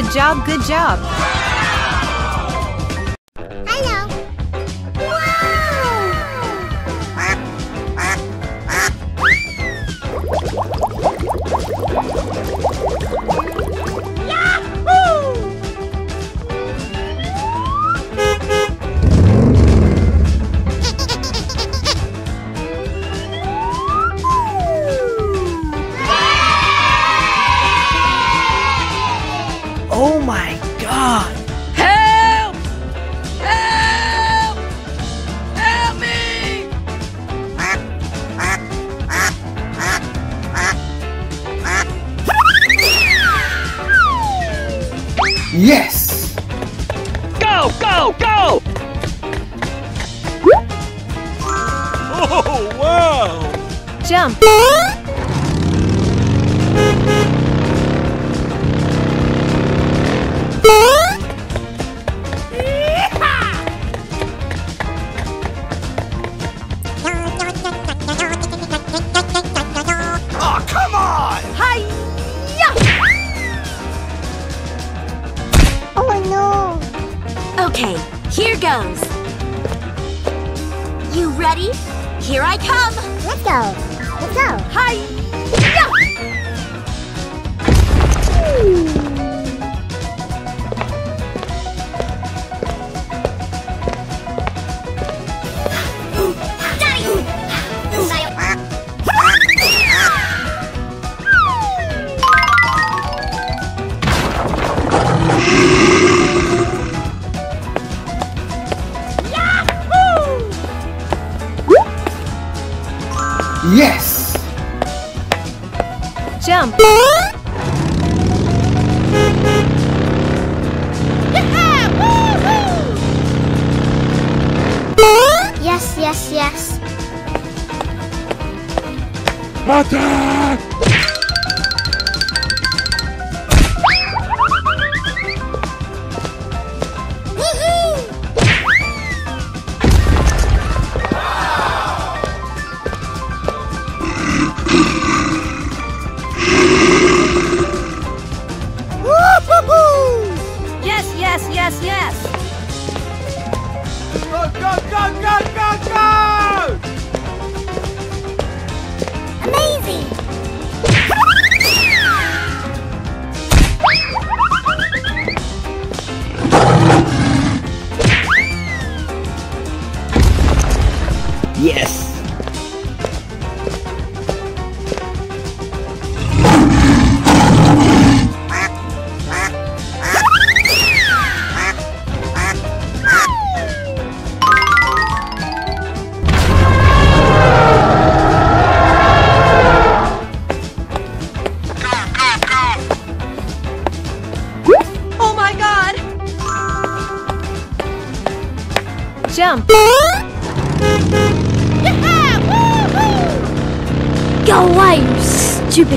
Good job, good job.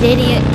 Idiot.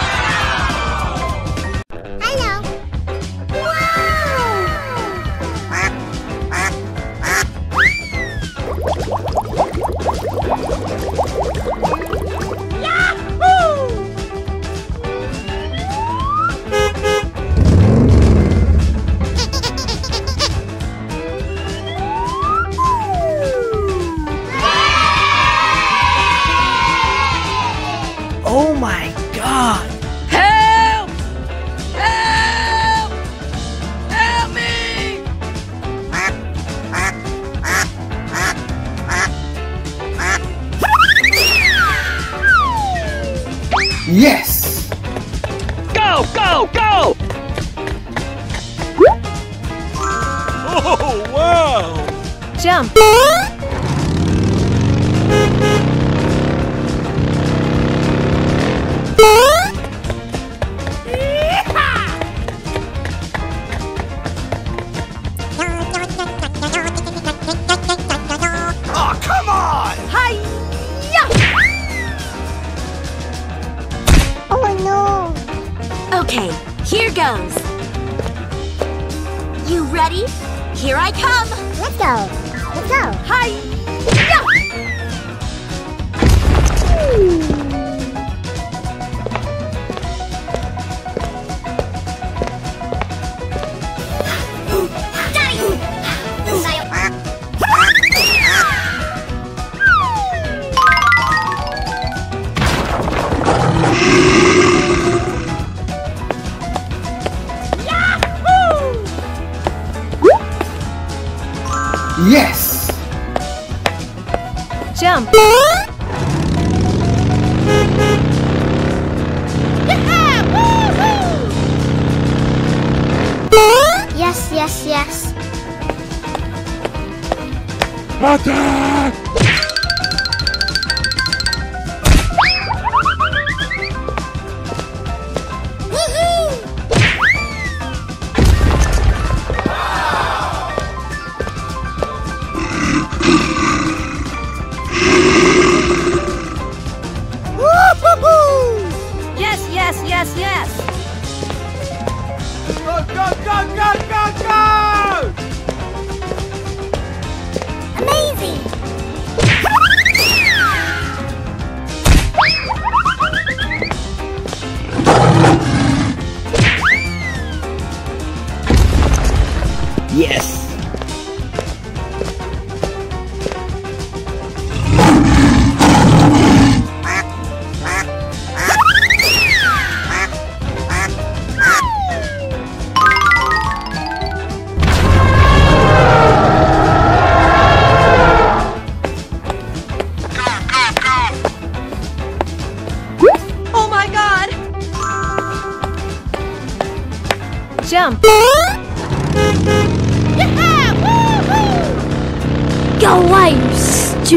Attack!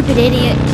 Stupid idiot.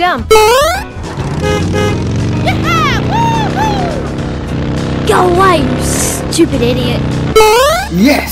jump. Go away, you stupid idiot. Yes!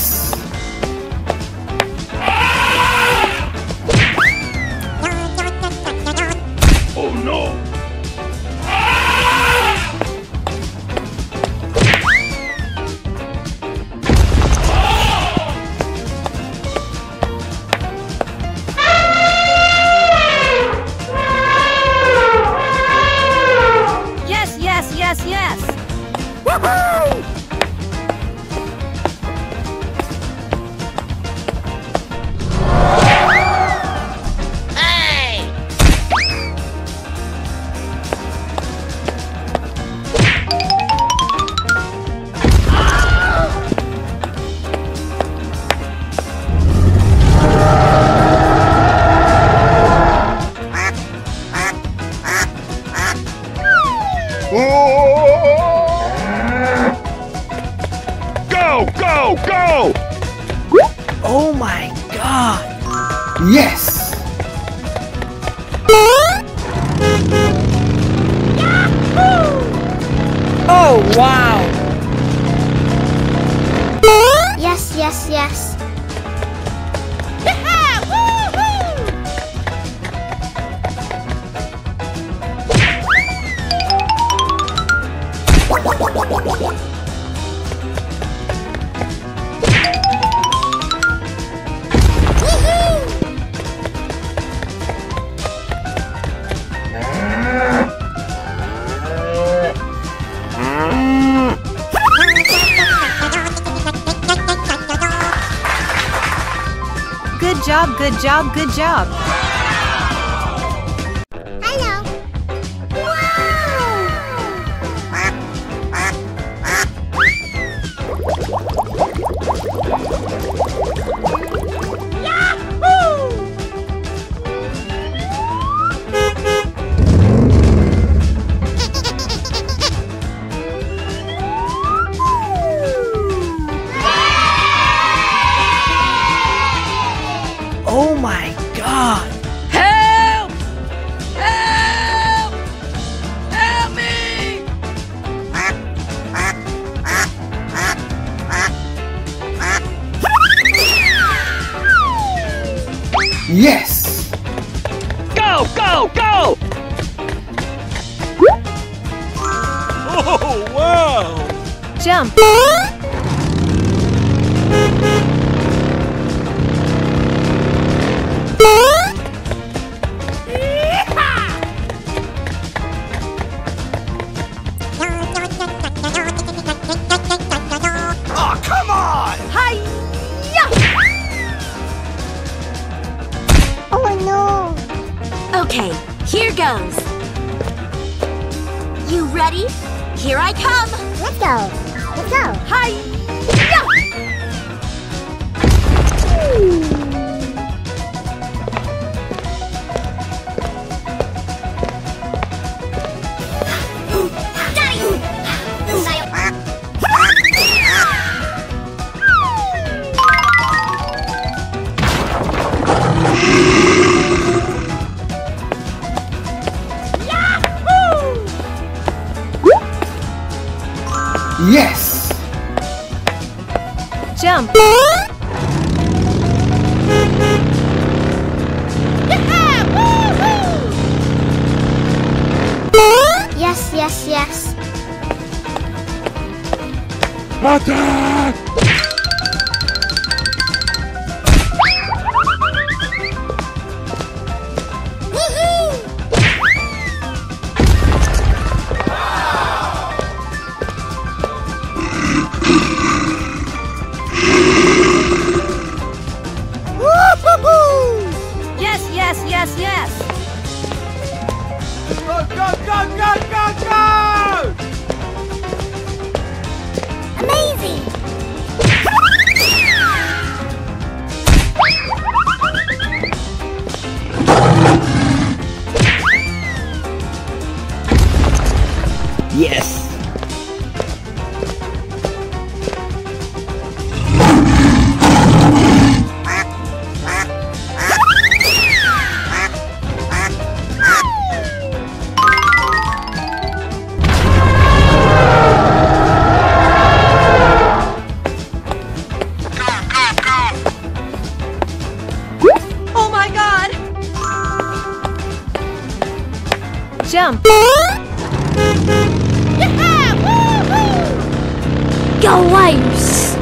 Good job, good job.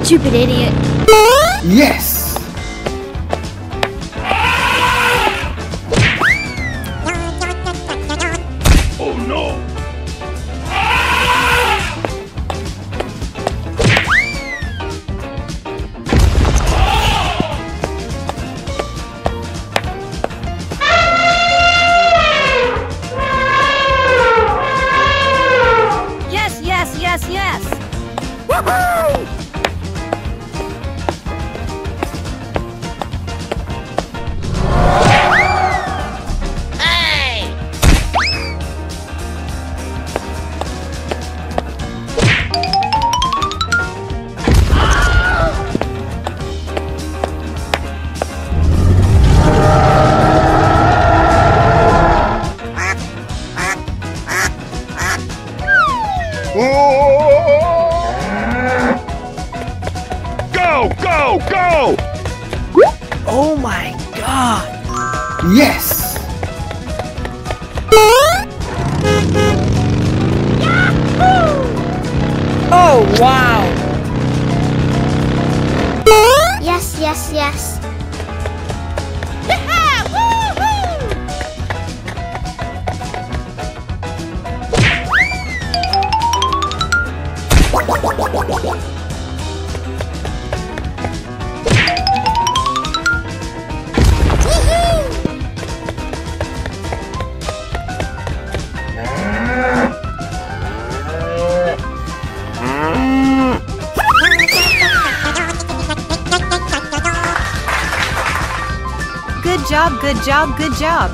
Stupid idiot! Yes! Good job, good job,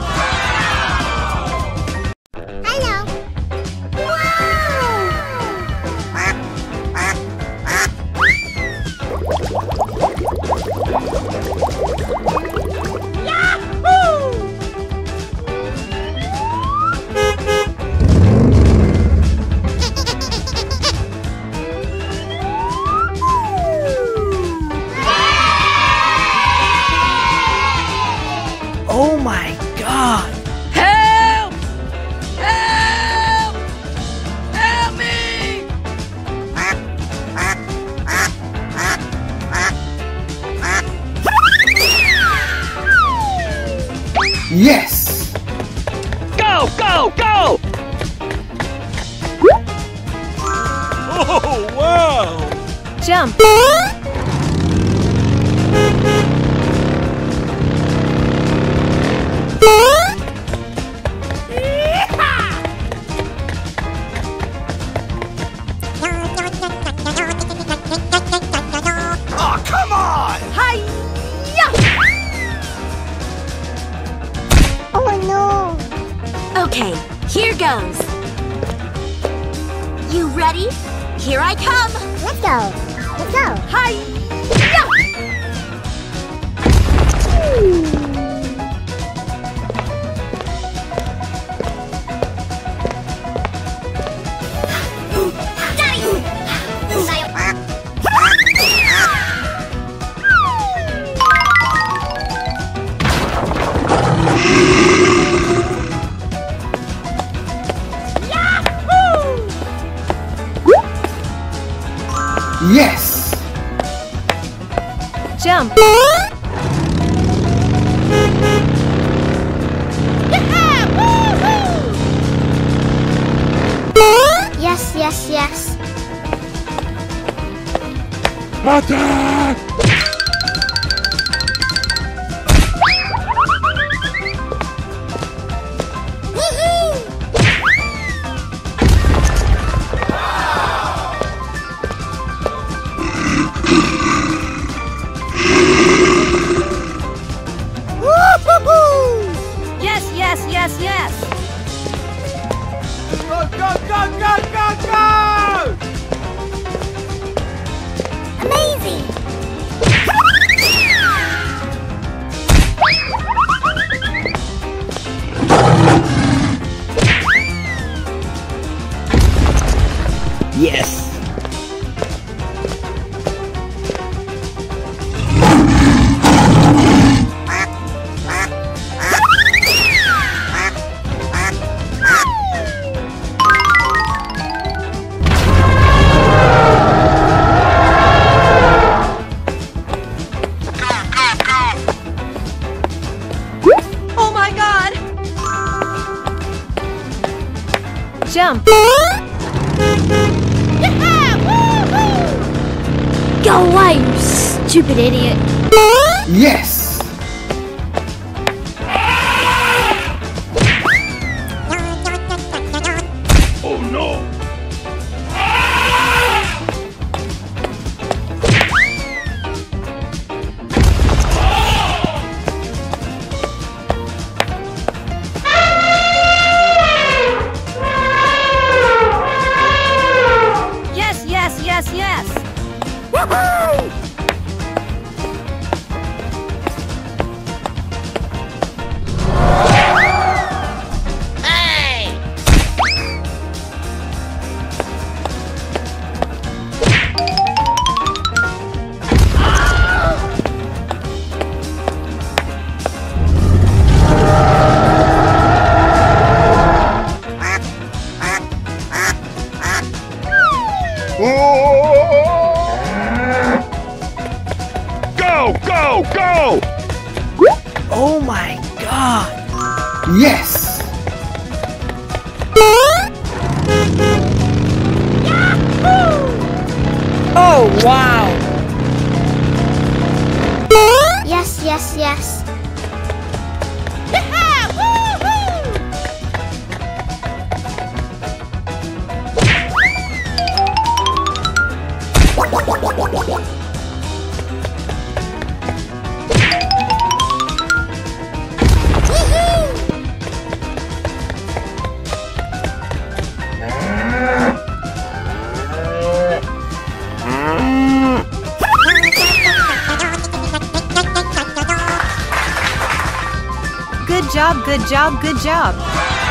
jump! Go away, you stupid idiot! Good job, good job.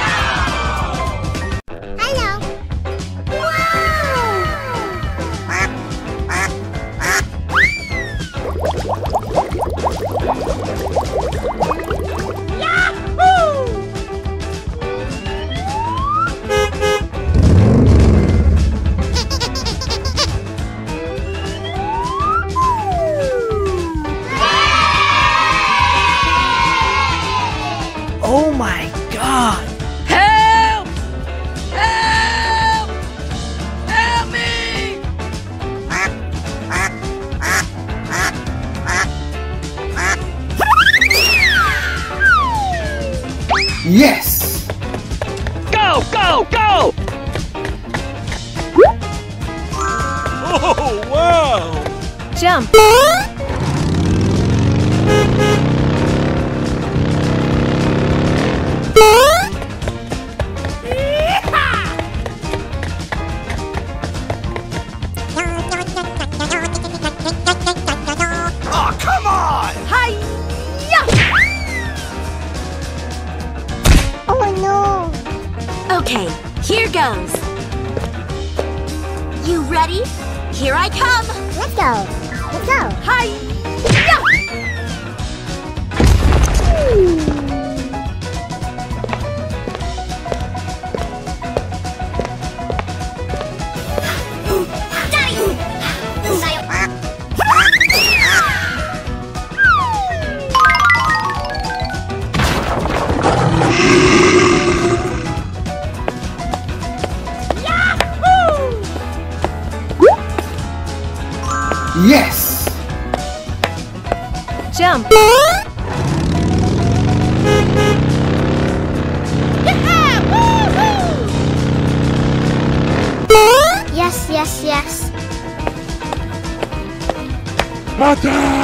die!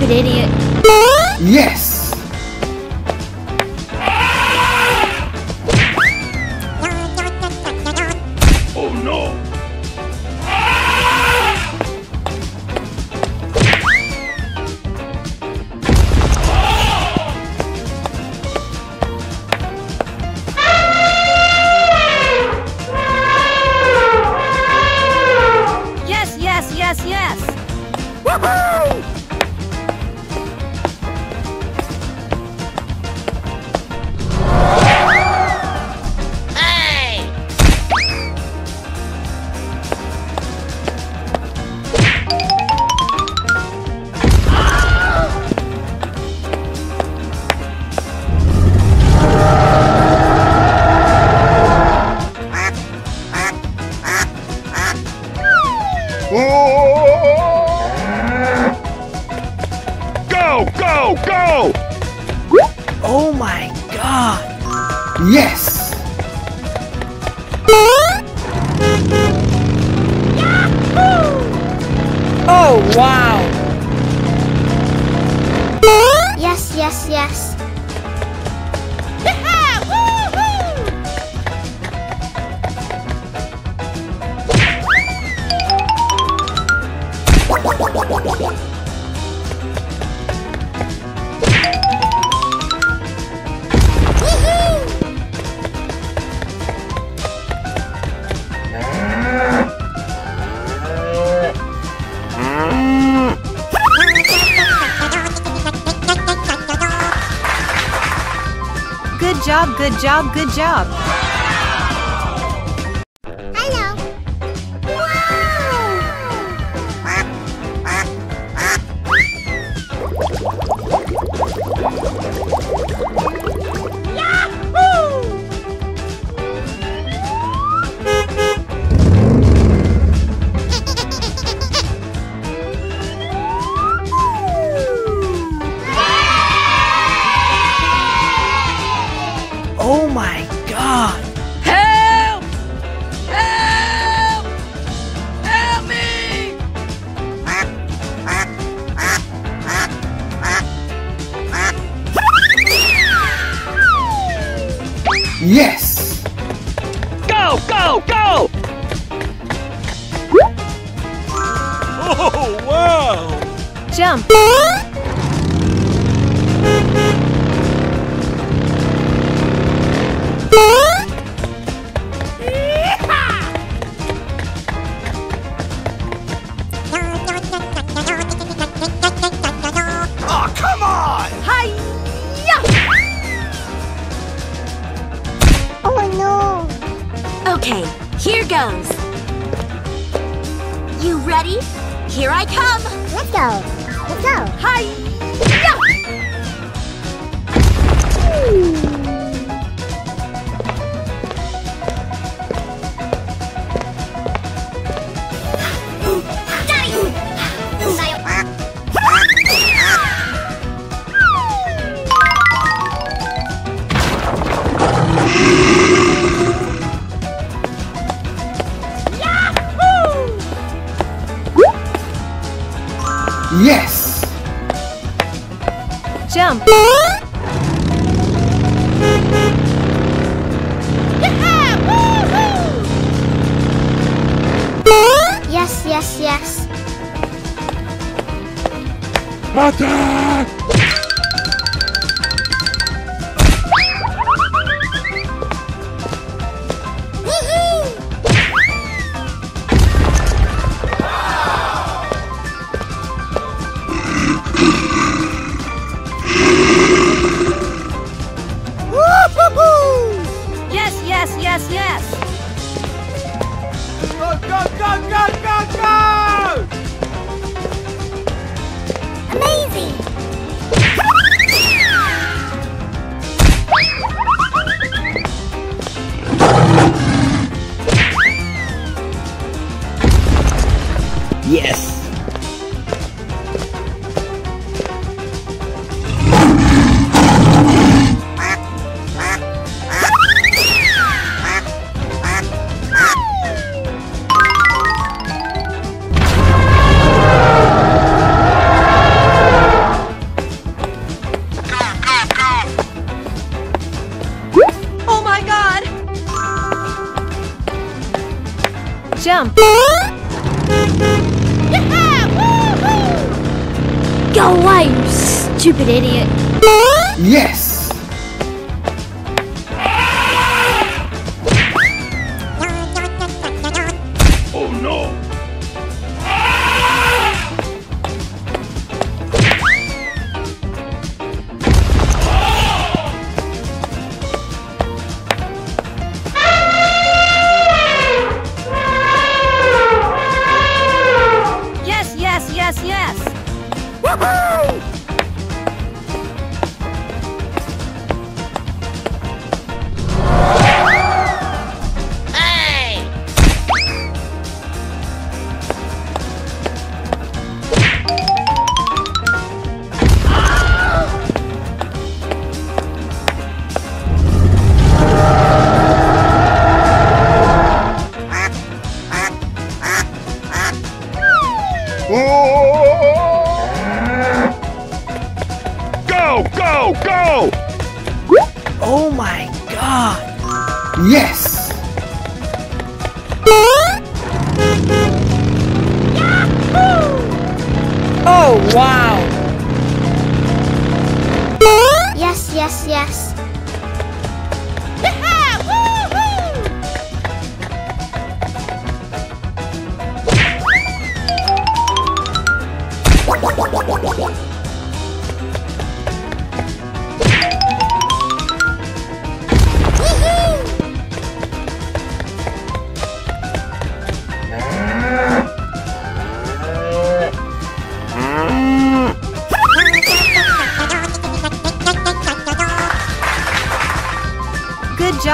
stupid idiot. yes, yes. Woo-hoo! Good job, good job. Pirata! stupid idiot. Oh, wow. Yes, yes, yes.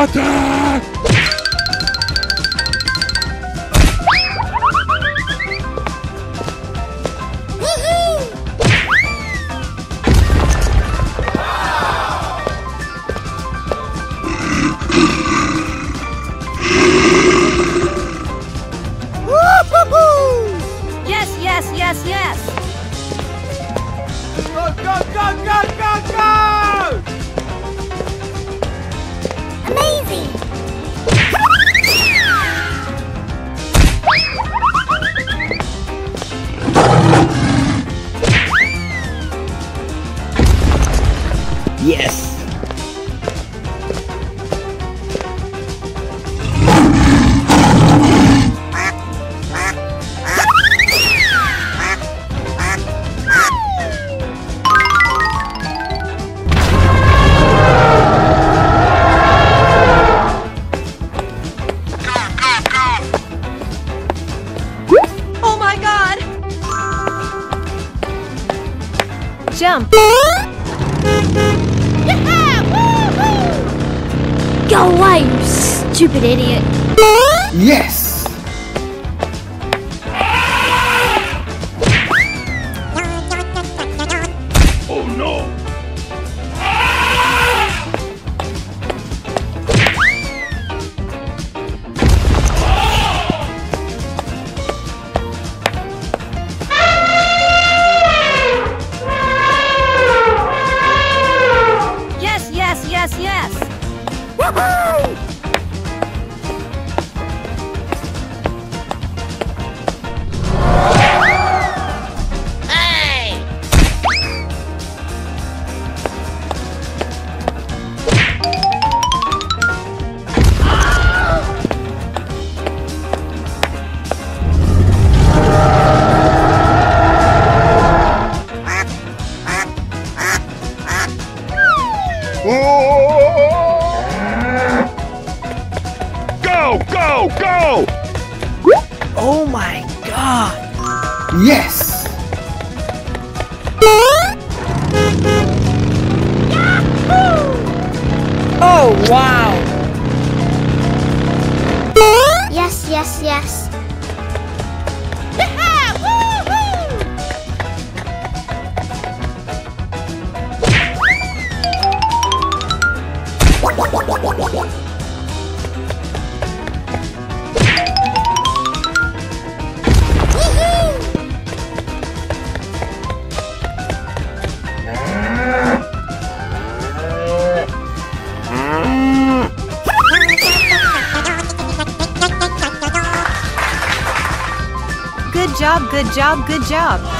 Sparta! idiot. Go! Go! Oh my god! Yes! Oh wow! Yes, yes, yes. Good job, good job.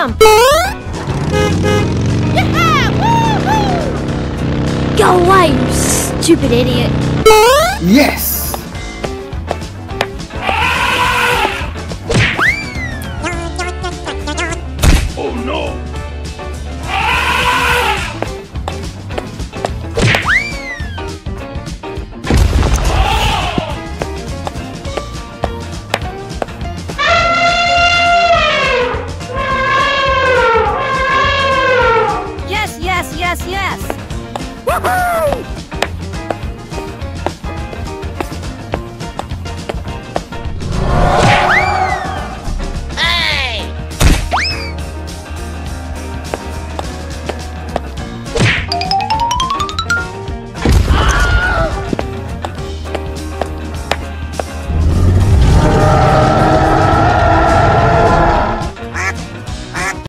Jump. Go away, you stupid idiot.